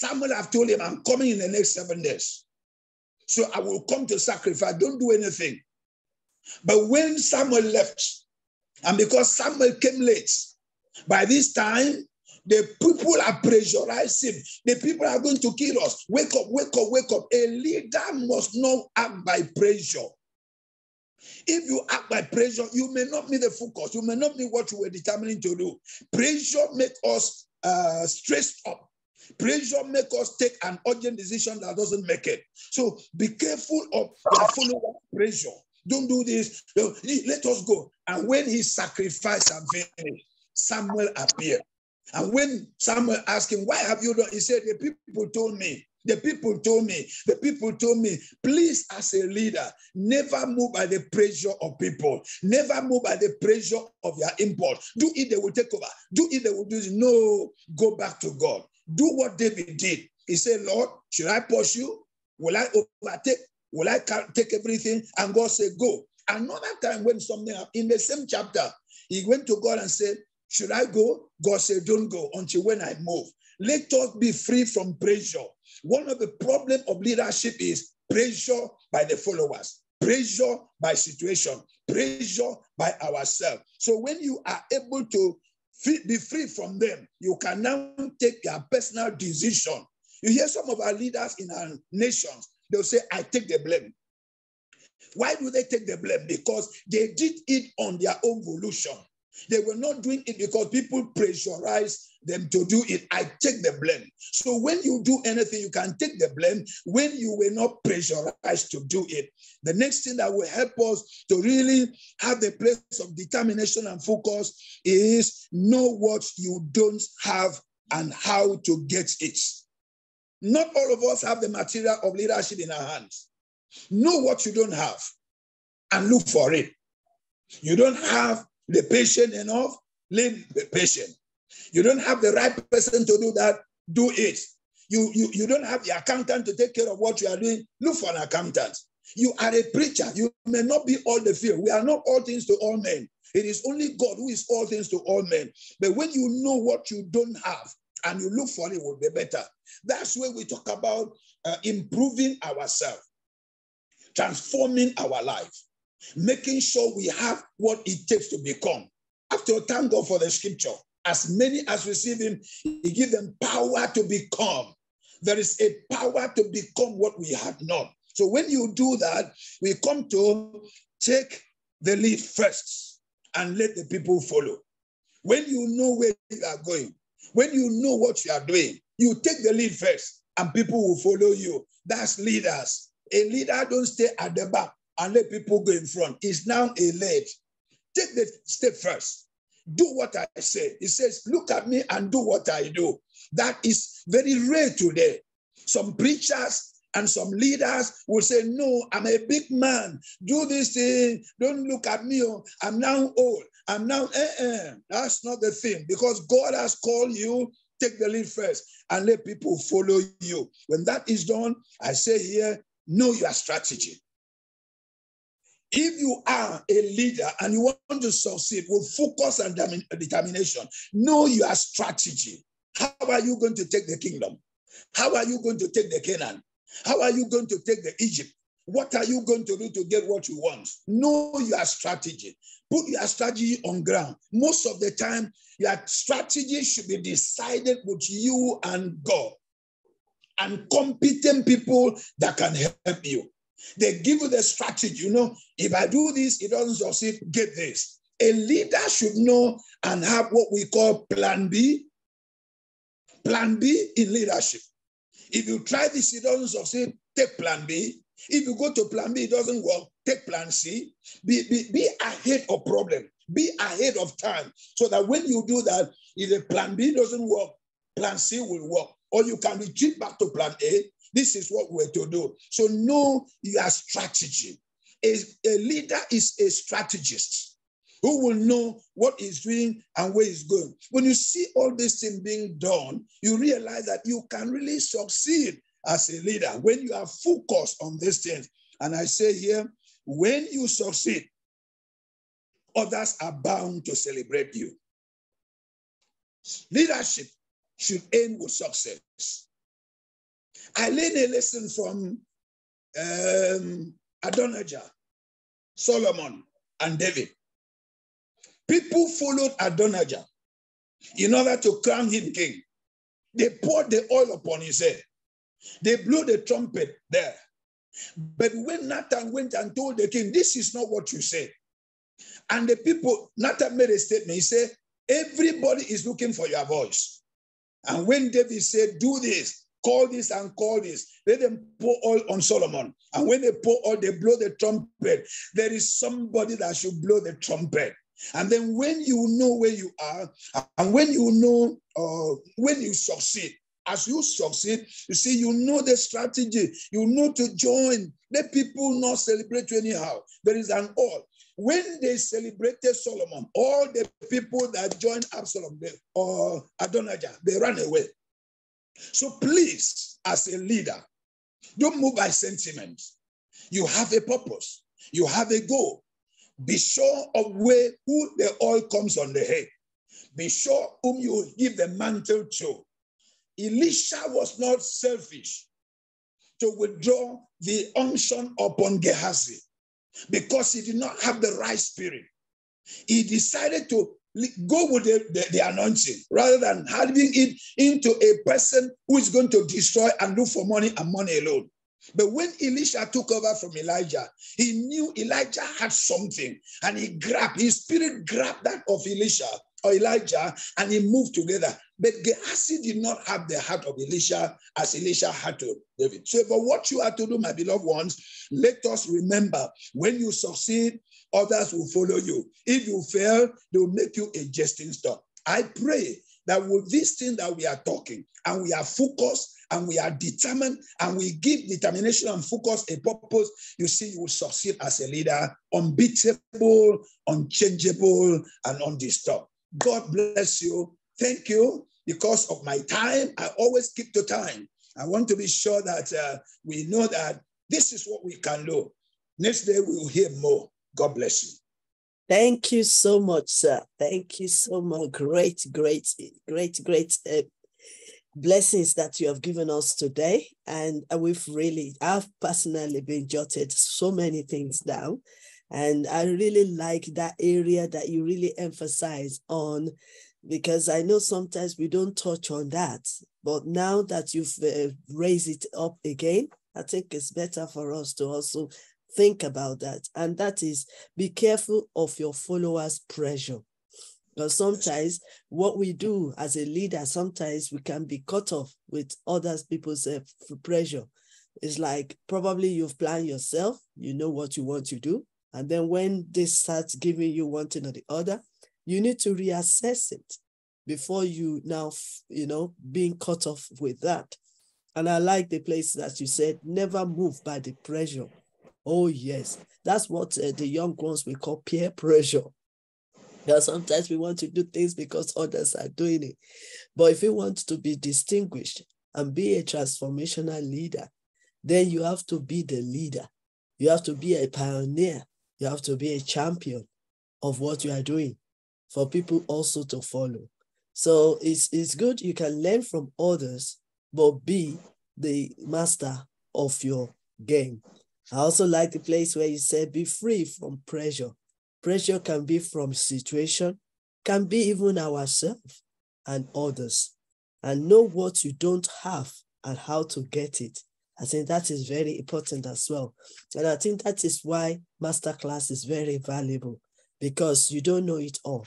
Samuel have told him, I'm coming in the next seven days. So I will come to sacrifice. Don't do anything. But when Samuel left, and because Samuel came late, by this time, the people are pressurizing. The people are going to kill us. Wake up, wake up, wake up. A leader must not act by pressure. If you act by pressure, you may not meet the focus. You may not meet what you were determining to do. Pressure make us uh, stressed up. Pressure make us take an urgent decision that doesn't make it. So be careful of follower pressure. Don't do this. Let us go. And when he sacrificed and finished, Samuel appeared. And when Samuel asked him, Why have you done? He said, The people told me. The people told me, the people told me, please, as a leader, never move by the pressure of people. Never move by the pressure of your impulse. Do it, they will take over. Do it, they will do it. No, go back to God. Do what David did. He said, Lord, should I pursue? Will I overtake? Will I take everything? And God said, Go. Another time when something happened, in the same chapter, he went to God and said, Should I go? God said, Don't go until when I move. Let us be free from pressure. One of the problem of leadership is pressure by the followers, pressure by situation, pressure by ourselves. So when you are able to be free from them, you can now take your personal decision. You hear some of our leaders in our nations, they'll say, I take the blame. Why do they take the blame? Because they did it on their own volition. They were not doing it because people pressurized them to do it. I take the blame. So when you do anything, you can take the blame when you were not pressurized to do it. The next thing that will help us to really have the place of determination and focus is know what you don't have and how to get it. Not all of us have the material of leadership in our hands. Know what you don't have and look for it. You don't have the patient enough, live patient. You don't have the right person to do that, do it. You, you, you don't have the accountant to take care of what you are doing, look for an accountant. You are a preacher. You may not be all the field. We are not all things to all men. It is only God who is all things to all men. But when you know what you don't have and you look for it, will be better. That's where we talk about uh, improving ourselves, transforming our life making sure we have what it takes to become. After all, thank God for the scripture, as many as receive him, he give them power to become. There is a power to become what we have not. So when you do that, we come to take the lead first and let the people follow. When you know where you are going, when you know what you are doing, you take the lead first and people will follow you. That's leaders. A leader don't stay at the back and let people go in front. Is now a lead. Take the step first. Do what I say. He says, Look at me and do what I do. That is very rare today. Some preachers and some leaders will say, No, I'm a big man. Do this thing. Don't look at me. Oh, I'm now old. I'm now, eh, eh. That's not the thing because God has called you. Take the lead first and let people follow you. When that is done, I say here, know your strategy. If you are a leader and you want to succeed with focus and determination, know your strategy. How are you going to take the kingdom? How are you going to take the Canaan? How are you going to take the Egypt? What are you going to do to get what you want? Know your strategy. Put your strategy on ground. Most of the time, your strategy should be decided with you and God and competent people that can help you. They give you the strategy. You know, if I do this, it doesn't succeed, get this. A leader should know and have what we call plan B. Plan B in leadership. If you try this, it doesn't succeed, take plan B. If you go to plan B, it doesn't work, take plan C. Be, be, be ahead of problem. Be ahead of time so that when you do that, if the plan B doesn't work, plan C will work. Or you can retreat back to plan A. This is what we're to do. So know your strategy. A, a leader is a strategist who will know what he's doing and where he's going. When you see all this thing being done, you realize that you can really succeed as a leader when you are focused on these things. And I say here, when you succeed, others are bound to celebrate you. Leadership should end with success. I learned a lesson from um, Adonijah, Solomon, and David. People followed Adonijah in order to crown him king. They poured the oil upon his head. They blew the trumpet there. But when Nathan went and told the king, This is not what you said. And the people, Nathan made a statement. He said, Everybody is looking for your voice. And when David said, Do this, call this and call this, let them pour oil on Solomon. And when they pour oil, they blow the trumpet. There is somebody that should blow the trumpet. And then when you know where you are, and when you know uh, when you succeed, as you succeed, you see, you know the strategy, you know to join. Let people not celebrate you anyhow. There is an all. When they celebrated Solomon, all the people that joined Absalom they, or Adonijah, they ran away. So please, as a leader, don't move by sentiment. You have a purpose. You have a goal. Be sure of where who the oil comes on the head. Be sure whom you give the mantle to. Elisha was not selfish to withdraw the unction upon Gehazi because he did not have the right spirit. He decided to go with the, the, the, anointing rather than having it into a person who is going to destroy and look for money and money alone. But when Elisha took over from Elijah, he knew Elijah had something and he grabbed, his spirit grabbed that of Elisha Elijah and he moved together. But Gehazi did not have the heart of Elisha as Elisha had to David. So, for what you are to do, my beloved ones, let us remember when you succeed, others will follow you. If you fail, they will make you a jesting stock. I pray that with this thing that we are talking and we are focused and we are determined and we give determination and focus a purpose, you see, you will succeed as a leader, unbeatable, unchangeable, and undisturbed. God bless you. Thank you. Because of my time, I always keep to time. I want to be sure that uh, we know that this is what we can do. Next day, we will hear more. God bless you. Thank you so much, sir. Thank you so much. Great, great, great, great uh, blessings that you have given us today. And we've really, I've personally been jotted so many things down. And I really like that area that you really emphasize on because I know sometimes we don't touch on that. But now that you've uh, raised it up again, I think it's better for us to also think about that. And that is be careful of your followers' pressure. Because sometimes what we do as a leader, sometimes we can be cut off with other people's uh, pressure. It's like probably you've planned yourself, you know what you want to do. And then when they start giving you one thing or the other, you need to reassess it before you now, you know, being cut off with that. And I like the place that you said, never move by the pressure. Oh, yes. That's what uh, the young ones we call peer pressure. Because sometimes we want to do things because others are doing it. But if you want to be distinguished and be a transformational leader, then you have to be the leader. You have to be a pioneer. You have to be a champion of what you are doing for people also to follow. So it's, it's good you can learn from others, but be the master of your game. I also like the place where you said be free from pressure. Pressure can be from situation, can be even ourselves and others. And know what you don't have and how to get it. I think that is very important as well. And I think that is why masterclass is very valuable because you don't know it all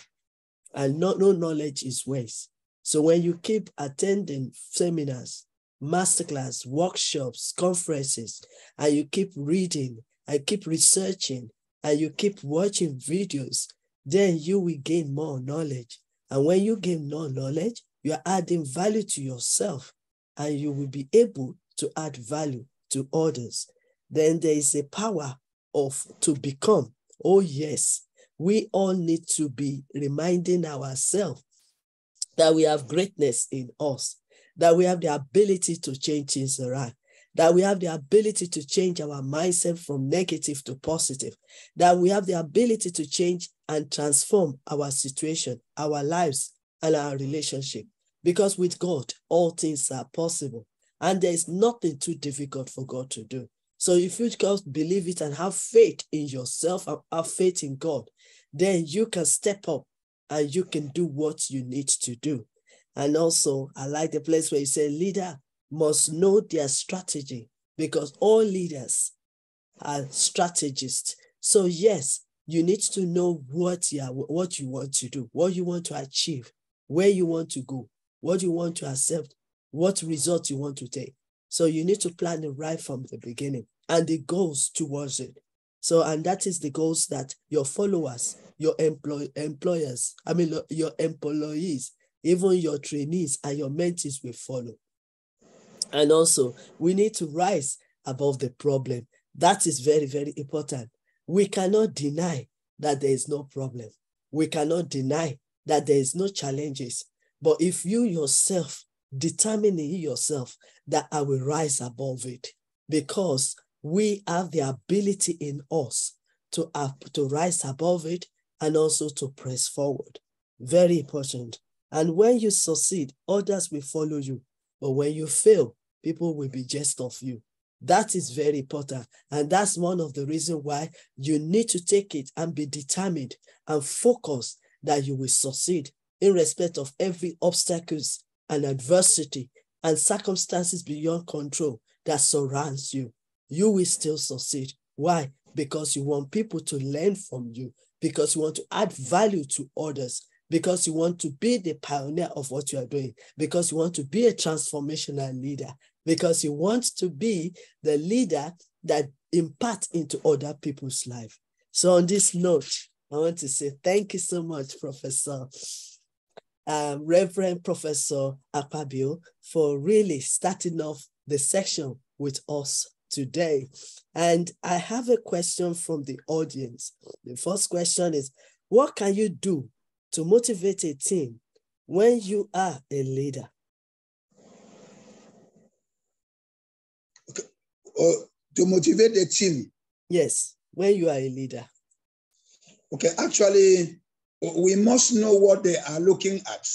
and no, no knowledge is waste. So when you keep attending seminars, masterclass, workshops, conferences, and you keep reading and keep researching and you keep watching videos, then you will gain more knowledge. And when you gain more knowledge, you are adding value to yourself and you will be able to add value to others. Then there is a power of to become. Oh, yes, we all need to be reminding ourselves that we have greatness in us, that we have the ability to change things around, that we have the ability to change our mindset from negative to positive, that we have the ability to change and transform our situation, our lives, and our relationship. Because with God, all things are possible, and there is nothing too difficult for God to do. So if you just believe it and have faith in yourself have faith in God, then you can step up and you can do what you need to do. And also, I like the place where you say leader must know their strategy because all leaders are strategists. So yes, you need to know what you are, what you want to do, what you want to achieve, where you want to go, what you want to accept, what result you want to take. So you need to plan it right from the beginning and the goals towards it. So, and that is the goals that your followers, your employ, employers, I mean, your employees, even your trainees and your mentees will follow. And also, we need to rise above the problem. That is very, very important. We cannot deny that there is no problem. We cannot deny that there is no challenges. But if you yourself determine in yourself that I will rise above it, because we have the ability in us to, uh, to rise above it and also to press forward. Very important. And when you succeed, others will follow you. But when you fail, people will be just of you. That is very important. And that's one of the reasons why you need to take it and be determined and focused that you will succeed in respect of every obstacles and adversity and circumstances beyond control that surrounds you. You will still succeed. Why? Because you want people to learn from you, because you want to add value to others, because you want to be the pioneer of what you are doing, because you want to be a transformational leader, because you want to be the leader that impart into other people's life. So on this note, I want to say thank you so much, Professor, um, Reverend Professor Akpabio, for really starting off the section with us today. And I have a question from the audience. The first question is, what can you do to motivate a team when you are a leader? Okay. Or to motivate a team? Yes, when you are a leader. Okay, actually, we must know what they are looking at.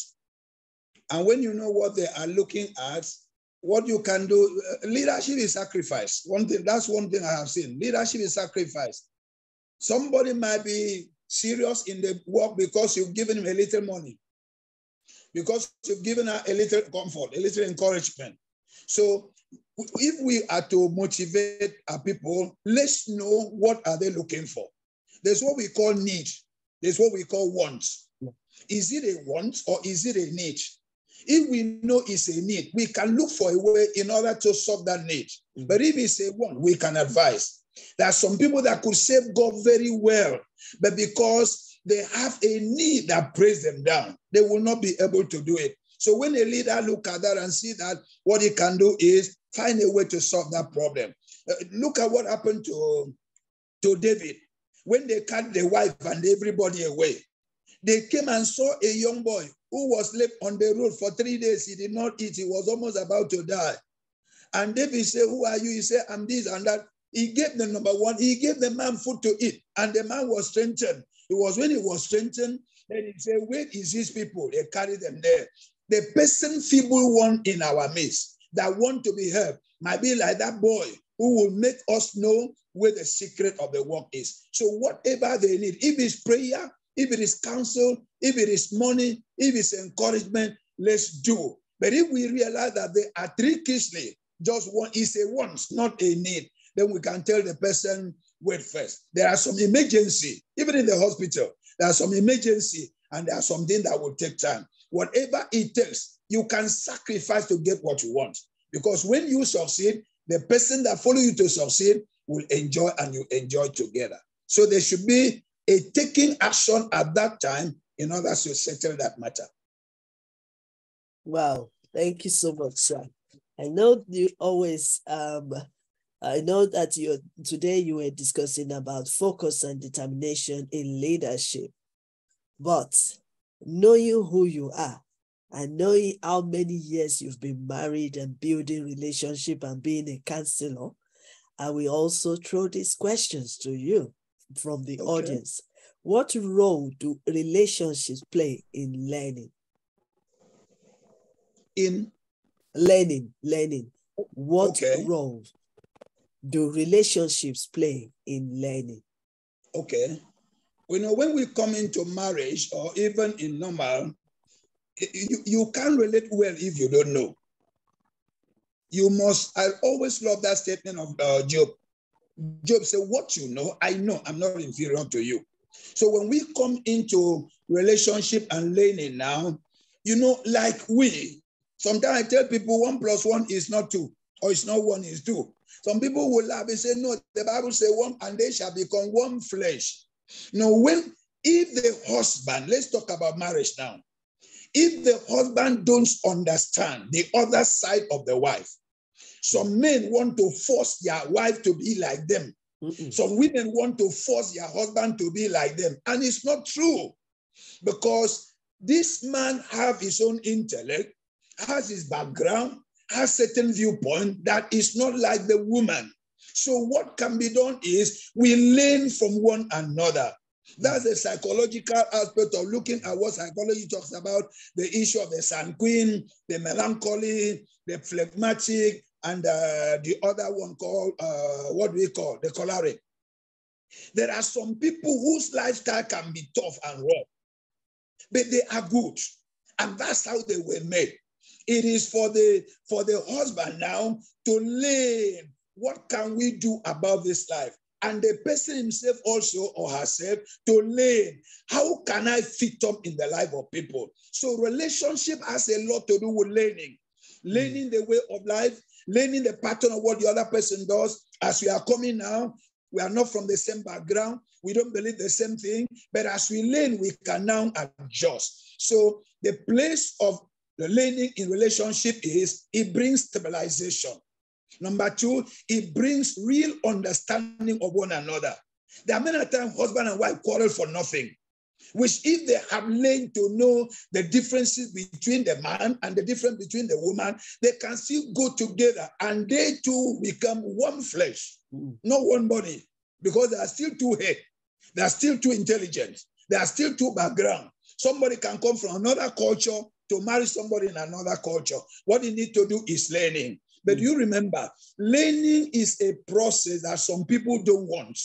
And when you know what they are looking at, what you can do, uh, leadership is sacrifice. One thing, that's one thing I have seen. Leadership is sacrifice. Somebody might be serious in the work because you've given him a little money, because you've given her a little comfort, a little encouragement. So if we are to motivate our people, let's know what are they looking for. There's what we call need. There's what we call want. Is it a want or is it a need? If we know it's a need, we can look for a way in order to solve that need. Mm-hmm. But if it's a want, we can advise. There are some people that could serve God very well, but because they have a need that brings them down, they will not be able to do it. So when a leader look at that and see that what he can do is find a way to solve that problem. Uh, look at what happened to, to David when they carried the wife and everybody away. They came and saw a young boy who was left on the road for three days. He did not eat. He was almost about to die. And David said, Who are you? He said, I'm this and that. He gave the number one, he gave the man food to eat, and the man was strengthened. It was when he was strengthened, then he said, Where is his people? They carry them there. The person feeble one in our midst that want to be helped might be like that boy who will make us know where the secret of the work is. So, whatever they need, if it's prayer, if it is counsel, if it is money, if it's encouragement, let's do. But if we realize that they are three keysly, just one is a want, not a need, then we can tell the person, wait first. There are some emergency, even in the hospital, there are some emergency and there are something that will take time. Whatever it takes, you can sacrifice to get what you want. Because when you succeed, the person that follow you to succeed will enjoy and you enjoy together. So there should be a taking action at that time in order to settle that matter. Wow, thank you so much, sir. I know you always um I know that you today you were discussing about focus and determination in leadership. But knowing who you are and knowing how many years you've been married and building relationship and being a counselor, I will also throw these questions to you from the okay. audience. What role do relationships play in learning? In learning, learning. What okay. role do relationships play in learning? Okay. You know, when we come into marriage or even in normal, you, you can't relate well if you don't know. You must, I always love that statement of uh, Job. Job said, What you know, I know I'm not inferior to you. So when we come into relationship and learning now, you know, like we, sometimes I tell people one plus one is not two, or it's not one, is two. Some people will laugh and say, No, the Bible says one, and they shall become one flesh. No, when if the husband, let's talk about marriage now. If the husband don't understand the other side of the wife, some men want to force their wife to be like them. Mm-mm. Some women want to force their husband to be like them. And it's not true because this man have his own intellect, has his background, has certain viewpoint that is not like the woman. So what can be done is we learn from one another. That's the psychological aspect of looking at what psychology talks about the issue of the sanguine, the melancholy, the phlegmatic, and uh, the other one called, uh, what do we call, the choleric. There are some people whose lifestyle can be tough and rough, but they are good. And that's how they were made. It is for the for the husband now to learn what can we do about this life and the person himself also or herself to learn how can i fit up in the life of people? So relationship has a lot to do with learning. Learning the way of life learning the pattern of what the other person does. As we are coming now we are not from the same background. We don't believe the same thing. But as we learn we can now adjust. So the place of the learning in relationship is it brings stabilization Number two, it brings real understanding of one another. There are many times husband and wife quarrel for nothing, which if they have learned to know the differences between the man and the difference between the woman, they can still go together and they two become one flesh, mm. not one body, because they are still two head, they are still too intelligent, they are still two background. Somebody can come from another culture to marry somebody in another culture. What you need to do is learning. But hmm. you remember, learning is a process that some people don't want.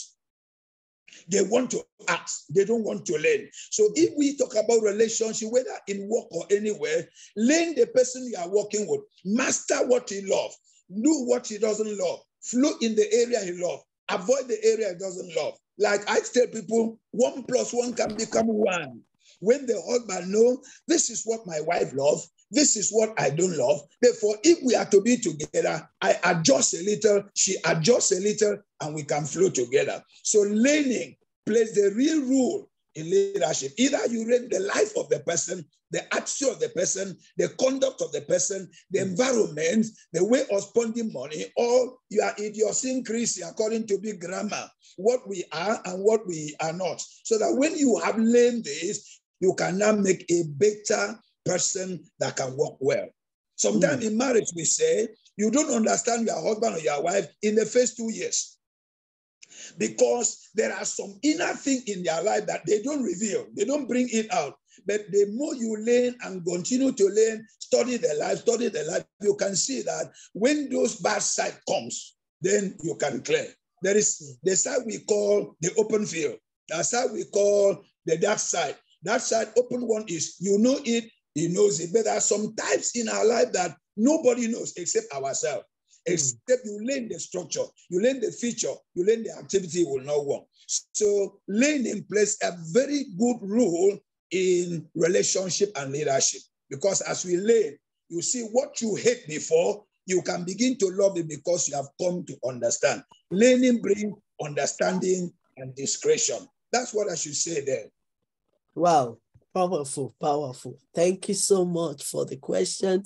They want to act, they don't want to learn. So hmm. if we talk about relationship, whether in work or anywhere, learn the person you are working with, master what he loves, do what he doesn't love, flow in the area he loves, avoid the area he doesn't love. Like I tell people, one plus one can become one. When the husband know this is what my wife loves, this is what I don't love. Therefore, if we are to be together, I adjust a little, she adjusts a little, and we can flow together. So learning plays the real role in leadership. Either you read the life of the person, the attitude of the person, the conduct of the person, the environment, the way of spending money, or you are idiosyncrasy according to big grammar, what we are and what we are not. So that when you have learned this, you can now make a better person that can work well. Sometimes mm. in marriage, we say you don't understand your husband or your wife in the first two years because there are some inner thing in their life that they don't reveal, they don't bring it out. But the more you learn and continue to learn, study the life, study the life, you can see that when those bad side comes, then you can clear. There is the side we call the open field. The side we call the dark side. That side open one is you know it, he knows it. But there are some types in our life that nobody knows except ourselves. Hmm. Except you learn the structure, you learn the feature, you learn the activity will not work. So learning plays a very good role in relationship and leadership because as we learn, you see what you hate before, you can begin to love it because you have come to understand. Learning brings understanding and discretion. That's what I should say there. Wow, powerful, powerful. Thank you so much for the question.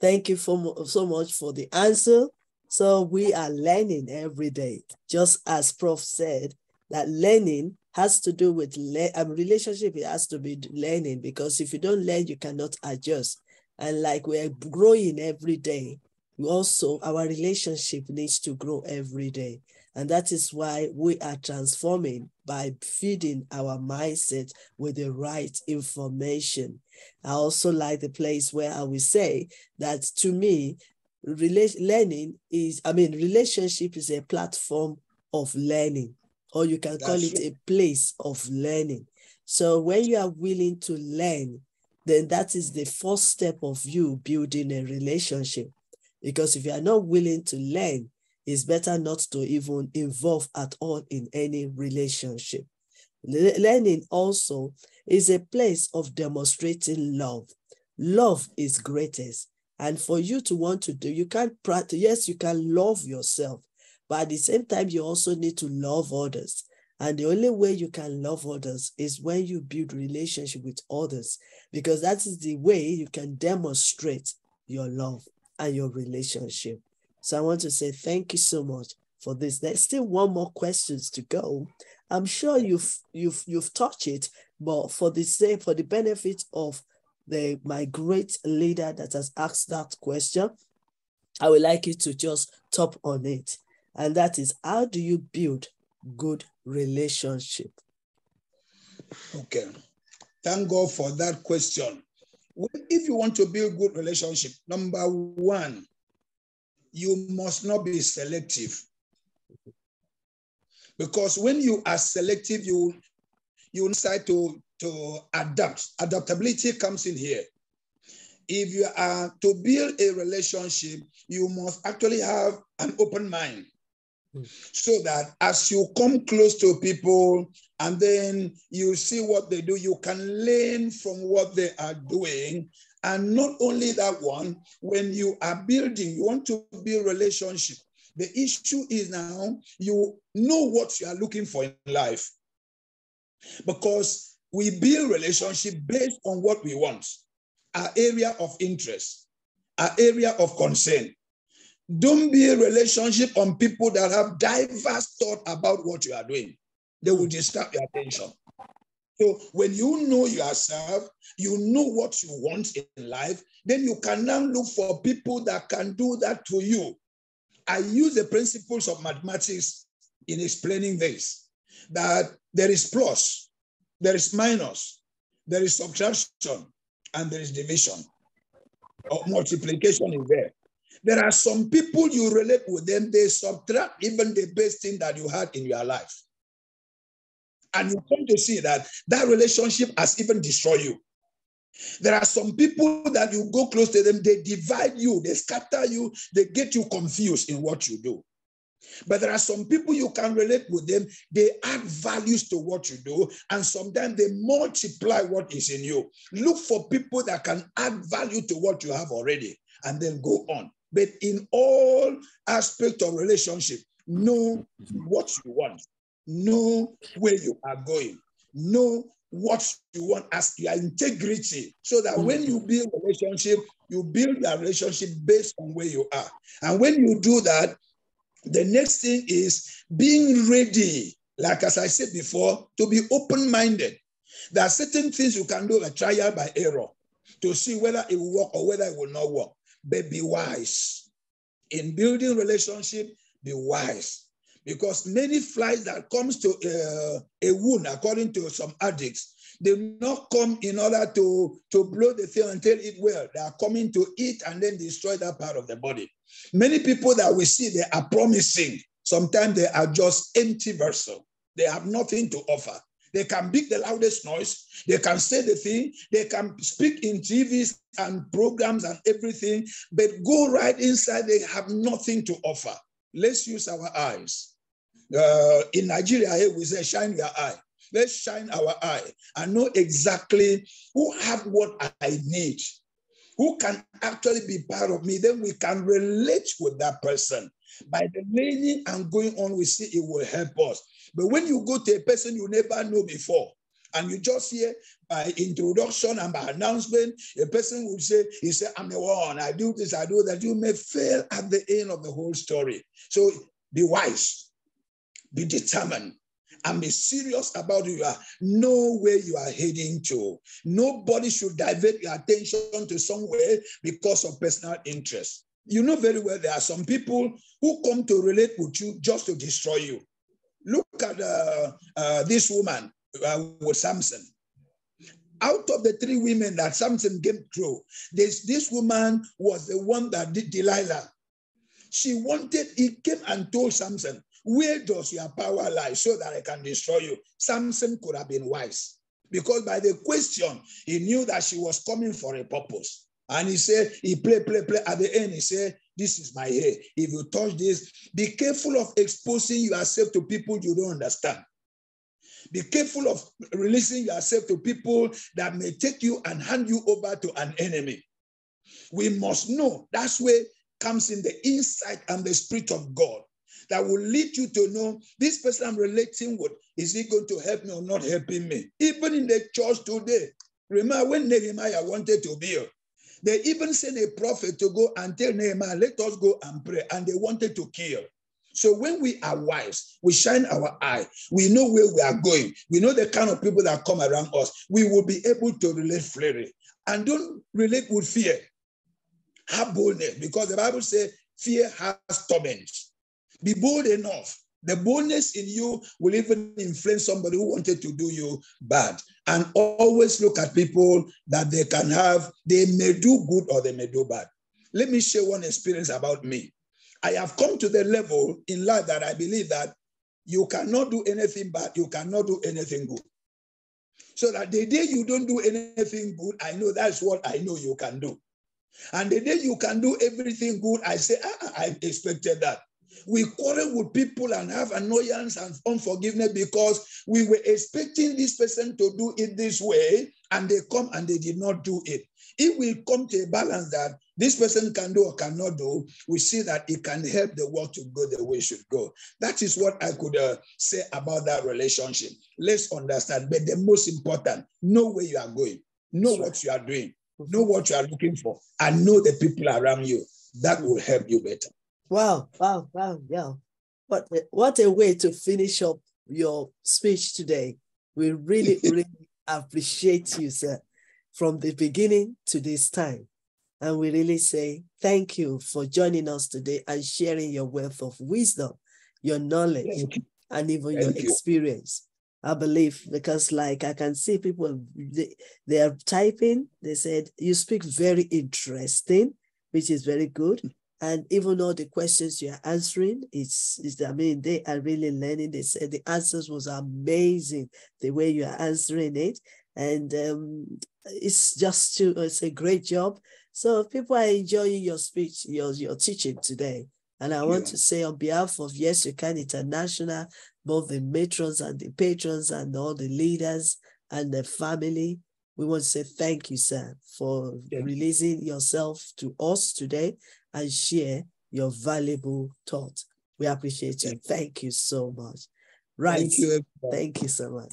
Thank you for, so much for the answer. So we are learning every day, just as Prof said, that learning has to do with le- um, relationship. It has to be learning because if you don't learn, you cannot adjust. And like we're growing every day, we also our relationship needs to grow every day. And that is why we are transforming by feeding our mindset with the right information. I also like the place where I will say that to me, learning is, I mean, relationship is a platform of learning, or you can call it a place of learning. So when you are willing to learn, then that is the first step of you building a relationship. Because if you are not willing to learn, it's better not to even involve at all in any relationship. Learning also is a place of demonstrating love. Love is greatest. And for you to want to do, you can't practice. Yes, you can love yourself, but at the same time, you also need to love others. And the only way you can love others is when you build relationship with others, because that is the way you can demonstrate your love and your relationship. So I want to say thank you so much for this. There's still one more questions to go. I'm sure you've you've you've touched it, but for the sake, for the benefit of the my great leader that has asked that question, I would like you to just top on it. And that is how do you build good relationship? Okay. Thank God for that question. If you want to build good relationship, number one, you must not be selective. Because when you are selective, you you decide to, to adapt. Adaptability comes in here. If you are to build a relationship, you must actually have an open mind. Hmm. So that as you come close to people and then you see what they do, you can learn from what they are doing and not only that one, when you are building, you want to build relationship. The issue is now you know what you are looking for in life. Because we build relationship based on what we want, our area of interest, our area of concern. Don't build relationship on people that have diverse thought about what you are doing. They will disturb your attention. So when you know yourself, you know what you want in life, then you can now look for people that can do that to you. I use the principles of mathematics in explaining this that there is plus, there is minus, there is subtraction, and there is division or multiplication is there. There are some people you relate with them, they subtract even the best thing that you had in your life. And you come to see that that relationship has even destroyed you. There are some people that you go close to them, they divide you, they scatter you, they get you confused in what you do. But there are some people you can relate with them, they add values to what you do, and sometimes they multiply what is in you. Look for people that can add value to what you have already, and then go on. But in all aspects of relationship, know what you want know where you are going, know what you want as your integrity, so that mm. when you build a relationship, you build your relationship based on where you are. And when you do that, the next thing is being ready, like as I said before, to be open-minded. There are certain things you can do a trial by error to see whether it will work or whether it will not work. But be wise. In building relationship, be wise because many flies that comes to uh, a wound, according to some addicts, they not come in order to, to blow the thing until it well. They are coming to eat and then destroy that part of the body. Many people that we see, they are promising. Sometimes they are just empty vessel. They have nothing to offer. They can make the loudest noise. They can say the thing. They can speak in TVs and programs and everything, but go right inside, they have nothing to offer. Let's use our eyes. Uh, in Nigeria, here we say, shine your eye. Let's shine our eye and know exactly who have what I need, who can actually be part of me, then we can relate with that person. By the learning and going on, we see it will help us. But when you go to a person you never know before, and you just hear by introduction and by announcement, a person will say, He said, I'm the one, I do this, I do that. You may fail at the end of the whole story. So be wise, be determined, and be serious about you are. Know where you are heading to. Nobody should divert your attention to somewhere because of personal interest. You know very well there are some people who come to relate with you just to destroy you. Look at uh, uh, this woman uh, with Samson. Out of the three women that Samson came through, this, this woman was the one that did Delilah. She wanted, he came and told Samson, where does your power lie so that I can destroy you? Samson could have been wise because by the question, he knew that she was coming for a purpose. And he said, he play, play, play. At the end, he said, This is my hair. If you touch this, be careful of exposing yourself to people you don't understand. Be careful of releasing yourself to people that may take you and hand you over to an enemy. We must know that's where comes in the insight and the spirit of God that will lead you to know this person I'm relating with, is he going to help me or not helping me? Even in the church today, remember when Nehemiah wanted to build, they even sent a prophet to go and tell Nehemiah, let us go and pray, and they wanted to kill. So when we are wise, we shine our eye. We know where we are going. We know the kind of people that come around us. We will be able to relate freely. And don't relate with fear. Have boldness because the Bible says fear has torment. Be bold enough. The boldness in you will even influence somebody who wanted to do you bad. And always look at people that they can have, they may do good or they may do bad. Let me share one experience about me. I have come to the level in life that I believe that you cannot do anything bad, you cannot do anything good. So that the day you don't do anything good, I know that's what I know you can do. And the day you can do everything good, I say, ah, I expected that. We quarrel with people and have annoyance and unforgiveness because we were expecting this person to do it this way and they come and they did not do it. If we come to a balance that this person can do or cannot do, we see that it can help the world to go the way it should go. That is what I could uh, say about that relationship. Let's understand. But the most important, know where you are going, know what you are doing, know what you are looking for, and know the people around you. That will help you better. Wow, wow, wow, yeah. What, what a way to finish up your speech today. We really, really appreciate you, sir, from the beginning to this time. And we really say thank you for joining us today and sharing your wealth of wisdom, your knowledge, and even thank your you. experience. I believe because like I can see people they, they are typing, they said, you speak very interesting, which is very good. And even though the questions you're answering, it's, it's, I mean, they are really learning. They said the answers was amazing, the way you are answering it. And um, it's just to, it's a great job. So people are enjoying your speech, your, your teaching today. And I want yeah. to say on behalf of Yes You Can International, both the matrons and the patrons and all the leaders and the family, we want to say thank you, sir, for yeah. releasing yourself to us today and share your valuable thought. We appreciate you. Thank you so much. Right. Thank you. Thank you so much.